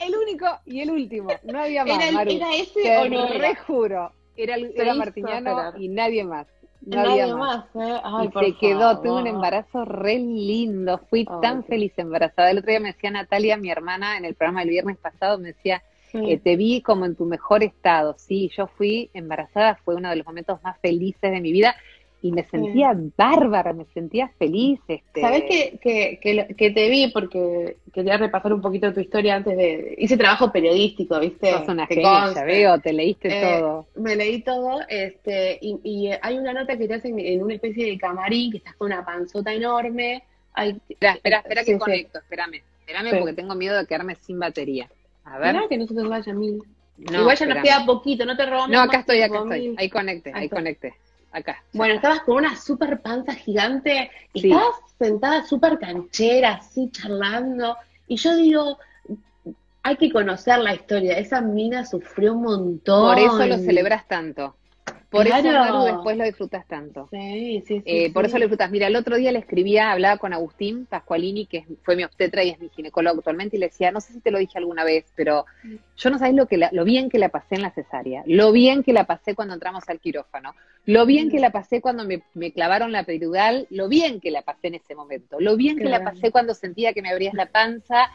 El único y el último, no había más, ¿Era, el- Maru. era ese o no era? rejuro, era, era Martiniano y nadie más. No Nadie había más. más, ¿eh? Ay, y por se quedó, tuve un embarazo re lindo, fui tan qué- feliz embarazada. El otro día me decía Natalia, mi hermana, en el programa del viernes pasado, me decía, Sí. eh, te vi como en tu mejor estado. Sí, yo fui embarazada, fue uno de los momentos más felices de mi vida y me sentía bárbara, me sentía feliz. Este, Sabes que, que, que, te vi porque quería repasar un poquito tu historia antes de. Hice trabajo periodístico, ¿viste? Sos una genia, consta. veo, te leíste Eh, todo. Me leí todo, este, y, y hay una nota que te hacen en una especie de camarín, que estás con una panzota enorme. Espera, espera, espera Sí, que sí. conecto, espérame. Espérame Sí. porque tengo miedo de quedarme sin batería. A ver. Mirá que no se te vaya mil. No, Igual ya nos queda poquito, no te robamos No, más acá estoy, acá tiempo, estoy. Mil. Ahí conecte, Ahí ahí está. conecte. Acá. Bueno, estabas con una super panza gigante y Sí. estabas sentada súper canchera, así charlando. Y yo digo, hay que conocer la historia. Esa mina sufrió un montón. Por eso lo celebras tanto. Por eso. Maru, después lo disfrutas tanto. Sí, sí, sí. Eh, por sí. eso lo disfrutas. Mira, el otro día le escribía, hablaba con Agustín Pascualini, que fue mi obstetra y es mi ginecólogo actualmente, y le decía, no sé si te lo dije alguna vez, pero yo no sabés lo, que la- lo bien que la pasé en la cesárea, lo bien que la pasé cuando entramos al quirófano, lo bien que la pasé cuando me, me clavaron la peridurал, lo bien que la pasé en ese momento, lo bien que la pasé cuando sentía que me abrías la panza,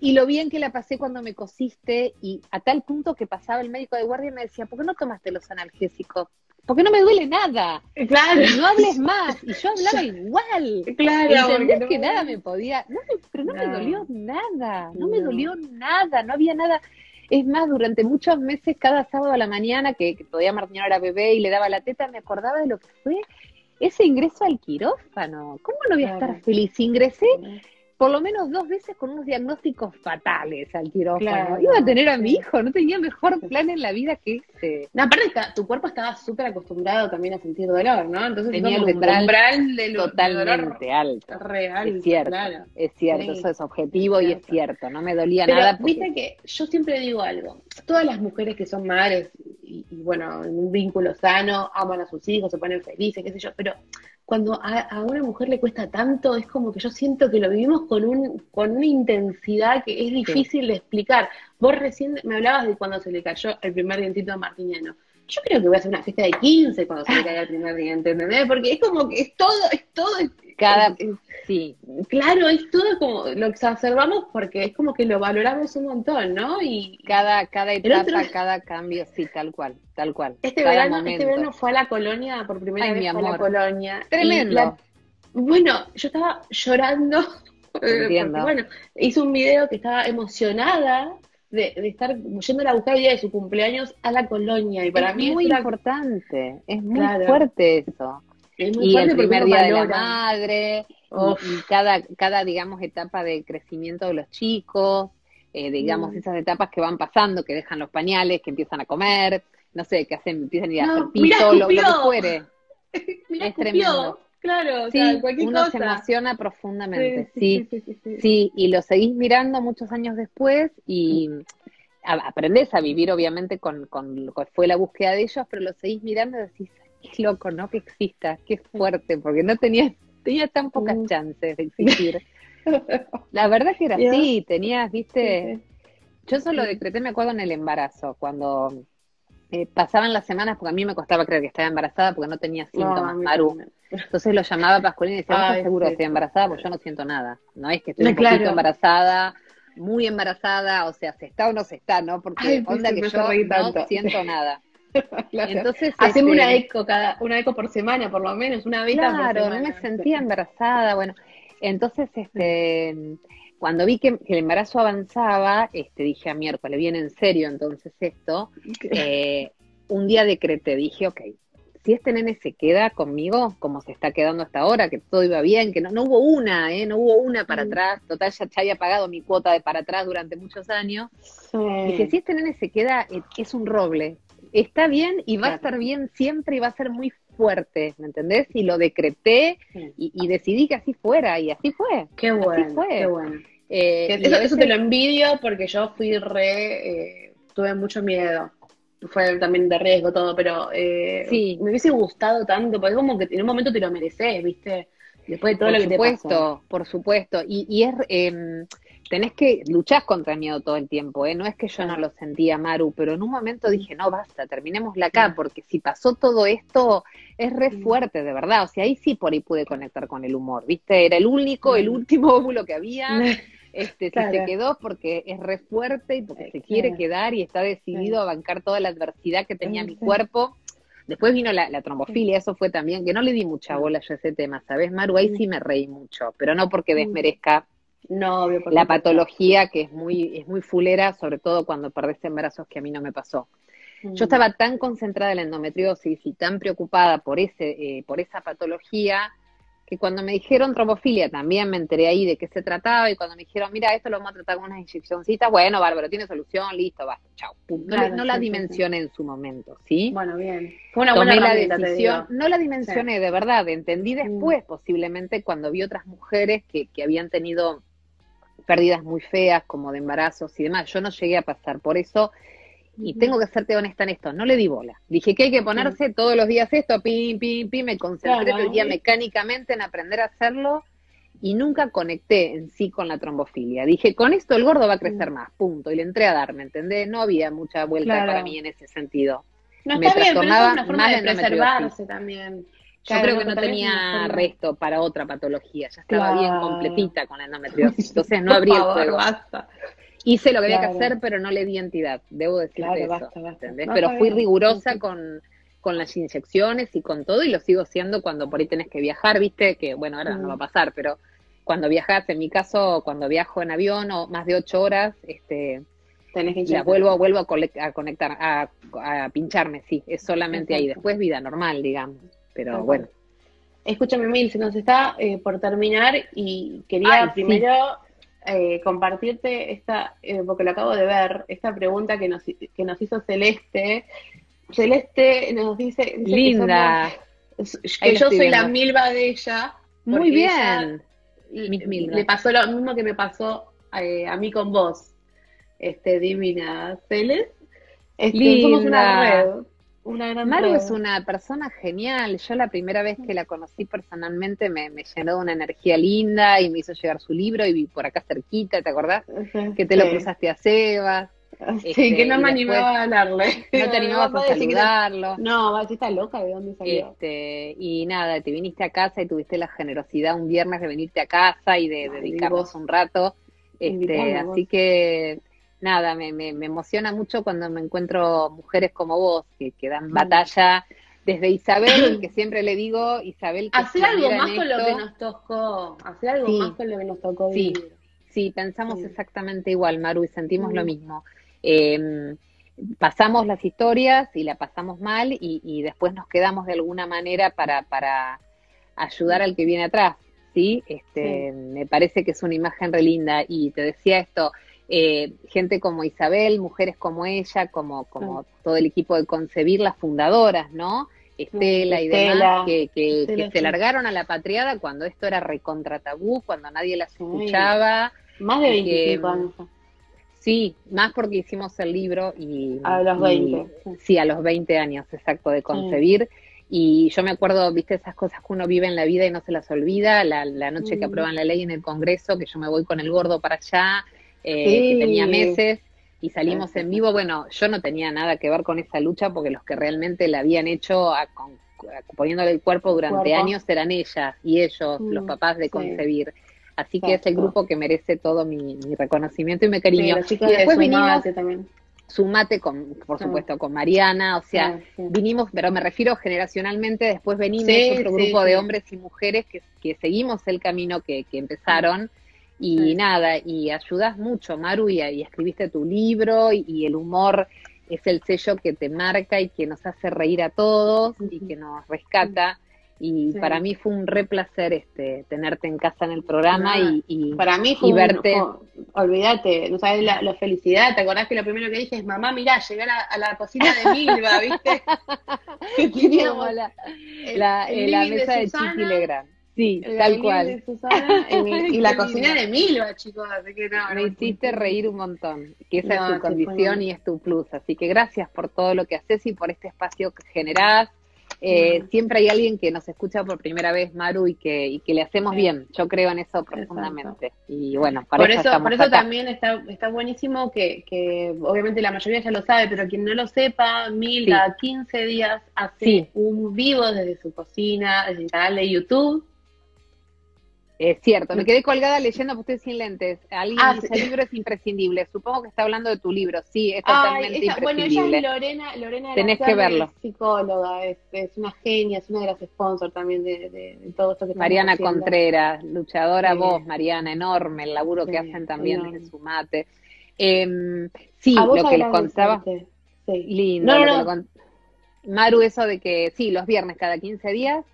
y lo bien que la pasé cuando me cosiste, y a tal punto que pasaba el médico de guardia y me decía, ¿por qué no tomaste los analgésicos? Porque no me duele nada. Claro, No hables más. Y yo hablaba igual. claro. ¿Entendés no- que nada me podía? No, me- pero no, me dolió nada. No, me dolió nada. No había nada. Es más, durante muchos meses, cada sábado a la mañana, que, que todavía Martín era bebé y le daba la teta, me acordaba de lo que fue ese ingreso al quirófano. ¿Cómo no voy a Claro. estar feliz? Ingresé por lo menos dos veces con unos diagnósticos fatales al quirófano. Claro, Iba a tener a mi hijo, no tenía mejor plan en la vida que ese. No, aparte está- tu cuerpo estaba súper acostumbrado también a sentir dolor, ¿no? Entonces Tenía el umbral umbral dolor alto. real. Es cierto, claro. es cierto, Sí, eso es objetivo es y es cierto. cierto, no me dolía Pero nada. porque- viste que yo siempre digo algo, todas las mujeres que son madres y, y, bueno, en un vínculo sano, aman a sus hijos, se ponen felices, qué sé yo, pero cuando a, a una mujer le cuesta tanto, es como que yo siento que lo vivimos con, un, con una intensidad que es difícil de explicar. Vos recién me hablabas de cuando se le cayó el primer dientito a Martiniano. Yo creo que voy a hacer una fiesta de 15 cuando se le caiga el primer diente, ¿entendés? Porque es como que es todo, es todo, es- Cada- es- Sí, Claro, es todo como lo exacerbamos porque es como que lo valoramos un montón, ¿no? Y cada, cada etapa, otro- cada cambio, sí, tal cual, tal cual. este verano, momento. este verano fue a la colonia, por primera Ay, vez mi fue a la colonia. Tremendo. la- Bueno, yo estaba llorando. Porque, bueno, hice un video que estaba emocionada de, de estar yendo a buscar el día de su cumpleaños a la colonia. Y para es mí muy es una- importante, es muy Claro. fuerte eso. es muy Y fuerte el primer día de la madre, y- cada, cada, digamos, etapa de crecimiento de los chicos, eh, digamos, Mm. esas etapas que van pasando, que dejan los pañales, que empiezan a comer, no sé, que hacen, empiezan a ir a hacer pito, lo, lo que fuere. Mirá, Es tremendo. Claro, Sí, cualquier uno cosa. se emociona profundamente, Sí, sí, sí, sí, y lo seguís mirando muchos años después y aprendés a vivir obviamente con, con lo que fue la búsqueda de ellos, pero lo seguís mirando y decís, qué loco, ¿no? Que exista, qué fuerte, porque no tenía, tenía tan pocas chances de existir. La verdad que era así, tenías, viste, yo eso lo decreté, me acuerdo en el embarazo, cuando eh, pasaban las semanas, porque a mí me costaba creer que estaba embarazada porque no tenía. No, síntomas, mí Maru. también. Entonces lo llamaba a Pascualín y decía, ¿vos Ay, estás seguro que estoy embarazada? Pues yo no siento nada. No es que estoy No, un poquito claro. embarazada, muy embarazada, o sea, se está o no se está, ¿no? Porque Ay, sí, onda que yo no tanto. siento nada. Claro. Entonces, Hacemos este, una eco cada, una eco por semana, por lo menos, una por Claro, no me sentía embarazada, bueno. Entonces, este, cuando vi que, que el embarazo avanzaba, este, dije a miércoles, viene en serio entonces esto, eh, un día decreté, dije, ok, si este nene se queda conmigo, como se está quedando hasta ahora, que todo iba bien, que no, no hubo una, ¿eh? no hubo una para Mm. atrás, total ya, ya había pagado mi cuota de para atrás durante muchos años, Sí. dije, si este nene se queda, eh, es un roble, está bien y va a estar bien siempre y va a ser muy fuerte, ¿me entendés? Y lo decreté Sí. y, y decidí que así fuera y así fue. Qué bueno, fue. qué bueno. Eh, Eso, te lo envidio porque yo fui re, eh, tuve mucho miedo. Fue también de riesgo todo, pero eh, Sí. me hubiese gustado tanto, porque como que en un momento te lo mereces, ¿viste? Después de todo por lo que supuesto, te pasó. por supuesto. Y, y es, em, tenés que luchar contra el miedo todo el tiempo, ¿eh? No es que yo no lo sentía, Maru, pero en un momento dije, no, basta, terminémosla acá, porque si pasó todo esto, es re fuerte, de verdad. O sea, ahí sí por ahí pude conectar con el humor, ¿viste? Era el único, el último óvulo que había. Este, si Claro. se quedó porque es re fuerte y porque se quiere claro. quedar y está decidido a bancar toda la adversidad que tenía mi cuerpo. Después vino la, la trombofilia, eso fue también, que no le di mucha bola yo a ese tema, ¿sabes, Maru? Ahí sí me reí mucho, pero no porque desmerezca No, obvio, la patología, que es muy, es muy fulera, sobre todo cuando perdés embarazos, que a mí no me pasó. Mm. Yo estaba tan concentrada en la endometriosis y tan preocupada por, ese, eh, por esa patología que cuando me dijeron trombofilia también me enteré ahí de qué se trataba y cuando me dijeron, mira, esto lo vamos a tratar con unas inyeccioncitas, bueno, bárbaro, tiene solución, listo, basta, chao. No, Claro, no la sí, dimensioné en su momento, ¿sí? Bueno, bien. Fue una buena la decisión, no la dimensioné de verdad, entendí Mm. después posiblemente cuando vi otras mujeres que, que habían tenido pérdidas muy feas como de embarazos y demás. Yo no llegué a pasar por eso y tengo que serte honesta en esto, no le di bola. Dije que hay que ponerse todos los días esto, pim, pim, pim, me concentré Claro. todo el día mecánicamente en aprender a hacerlo y nunca conecté en sí con la trombofilia. Dije, con esto el gordo va a crecer Mm. más, punto. Y le entré a dar, ¿me entendés? No había mucha vuelta Claro. para mí en ese sentido. No me está bien, pero es una forma más de la endometriosis. preservarse también. Yo creo que no tenía resto para otra patología, ya estaba bien completita con la endometriosis, entonces no Por abría el juego. basta. Hice lo que había que hacer, pero no le di entidad, debo decirte Claro, eso, basta, basta. pero fui rigurosa Sí, con, con las inyecciones y con todo, y lo sigo siendo cuando por ahí tenés que viajar, viste, que bueno, ahora no Mm. va a pasar, pero cuando viajas, en mi caso, cuando viajo en avión o más de ocho horas, este, Tenés que la vuelvo, vuelvo a, a conectar, a, a pincharme, sí, es solamente ahí, después vida normal, digamos, pero bueno. Escúchame, Mil, se nos está eh, por terminar y quería Ay, sí. primero eh, compartirte esta, eh, porque lo acabo de ver, esta pregunta que nos, que nos hizo Celeste. Celeste nos dice, dice que Linda, somos- que, yo soy la milva de ella. muy bien. ella le pasó lo mismo que me pasó a mí con vos, este, divina Celeste. Este, somos una Linda. red, una gran Maru es una persona genial. Yo la primera vez que la conocí personalmente me, me llenó de una energía linda y me hizo llegar su libro y vi por acá cerquita, ¿te acordás? Que te lo cruzaste a Sebas, Sí, Este, que no me animaba a hablarle. no te animabas a saludarlo. No, va a decir, está loca, ¿de dónde salió? Este, y nada, te viniste a casa y tuviste la generosidad un viernes de venirte a casa y de Ay, dedicarnos vos. un rato. Este, así vos. que nada, me, me, me emociona mucho cuando me encuentro mujeres como vos que, que dan Mm. batalla desde Isabel, que siempre le digo, Isabel, que hacer algo más con lo que nos tocó, hacer algo más con lo que nos tocó sí, Sí, pensamos exactamente igual, Maru, y sentimos lo mismo. Em, pasamos las historias y la pasamos mal y, después nos quedamos de alguna manera para, para ayudar al que viene atrás, ¿sí? Este, Me parece que es una imagen re linda. Y te decía esto, eh, gente como Isabel, mujeres como ella, como, como todo el equipo de Concebir, las fundadoras, ¿no? Estela y demás, que, que, se largaron a la patriada cuando esto era recontra tabú, cuando nadie las escuchaba. Más de 25 años. Sí, más porque hicimos el libro y... A los 20. sí, a los 20 años, exacto, de concebir. Y yo me acuerdo, viste, esas cosas que uno vive en la vida y no se las olvida, la, noche que aprueban la ley en el Congreso, que yo me voy con el gordo para allá, eh, que tenía meses, y salimos en vivo. Bueno, yo no tenía nada que ver con esa lucha porque los que realmente la habían hecho poniéndole el cuerpo durante años eran ellas y ellos, los mm, papás de concebir. Así que es el grupo que merece todo mi, reconocimiento y mi cariño. y después vinimos, también. Sumate, con, por supuesto, con Mariana, o sea, vinimos, pero me refiero generacionalmente, después venimos otro grupo de hombres y mujeres que, seguimos el camino que, empezaron. Y nada, y ayudas mucho, Maru, y, escribiste tu libro, y, el humor es el sello que te marca y que nos hace reír a todos y que nos rescata. Y para mí fue un re placer este tenerte en casa en el programa y, para mí fue verte olvídate no sabes la, felicidad te acordás que lo primero que dije es mamá mirá llegar a, la cocina de Milva viste que teníamos la, la, mesa de, Chiqui Legrand Sí, tal cual. y la cocina de Milva, chicos. Así que no, Me hiciste reír un montón, que esa es tu condición y es tu plus. Así que gracias por todo lo que haces y por este espacio que generás eh, siempre hay alguien que nos escucha por primera vez, Maru, y que, y que le hacemos bien. Yo creo en eso profundamente. Y bueno, por eso, por eso también está, está buenísimo que, que, obviamente la mayoría ya lo sabe, pero quien no lo sepa, Mil a 15 días hace un vivo desde su cocina, desde el canal de YouTube es cierto, me quedé colgada leyendo porque estoy sin lentes. Alguien ah, dice, el libro es imprescindible. Supongo que está hablando de tu libro. Sí, es totalmente imprescindible. Bueno, ella es Lorena, Lorena Tenés que verlo. psicóloga, es, una genia, es una de las sponsors también de, de, todo esto que Mariana Contreras, luchadora vos, Mariana, enorme el laburo que hacen también desde su mate. Em, sí, lo que les contaba. Sí. Lindo. Maru, eso de que sí, los viernes cada 15 días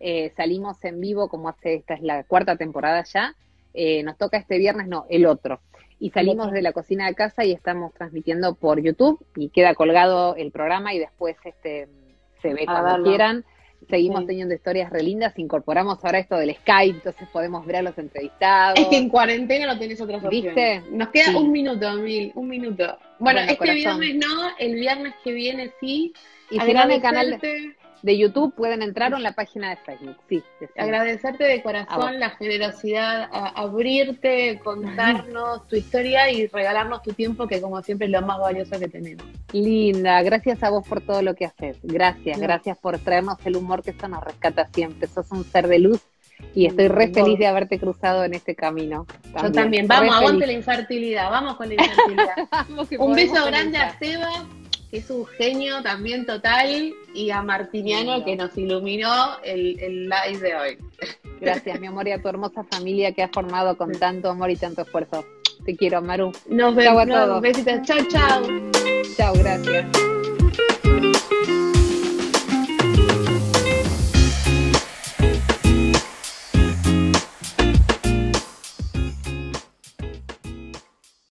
eh, salimos en vivo, como hace, esta es la cuarta temporada ya, eh, nos toca este viernes, no, el otro. Y salimos de la cocina de casa y estamos transmitiendo por YouTube y queda colgado el programa y después este se ve cuando quieran. Seguimos teniendo historias re lindas, incorporamos ahora esto del Skype, entonces podemos ver a los entrevistados. Es que en cuarentena no tenés otras opciones. ¿Viste? Nos queda un minuto, Mil, un minuto. Bueno, este viernes no, el viernes que viene sí. Y será en el canal de YouTube pueden entrar en la página de Facebook. Sí, Agradecerte de corazón la generosidad, a abrirte, contarnos tu historia y regalarnos tu tiempo, que como siempre es lo más valioso que tenemos. Linda, gracias a vos por todo lo que haces. Gracias, gracias por traernos el humor que eso nos rescata siempre. Sos un ser de luz y estoy re feliz de haberte cruzado en este camino. Yo también. Vamos, aguante la infertilidad. Vamos con la infertilidad. un beso grande a Seba que es un genio también total, y a Martiniano que nos iluminó el, el live de hoy. Gracias, mi amor, y a tu hermosa familia que has formado con tanto amor y tanto esfuerzo. Te quiero, Maru. Nos vemos. Besitos. Chao, chao. Chao, gracias.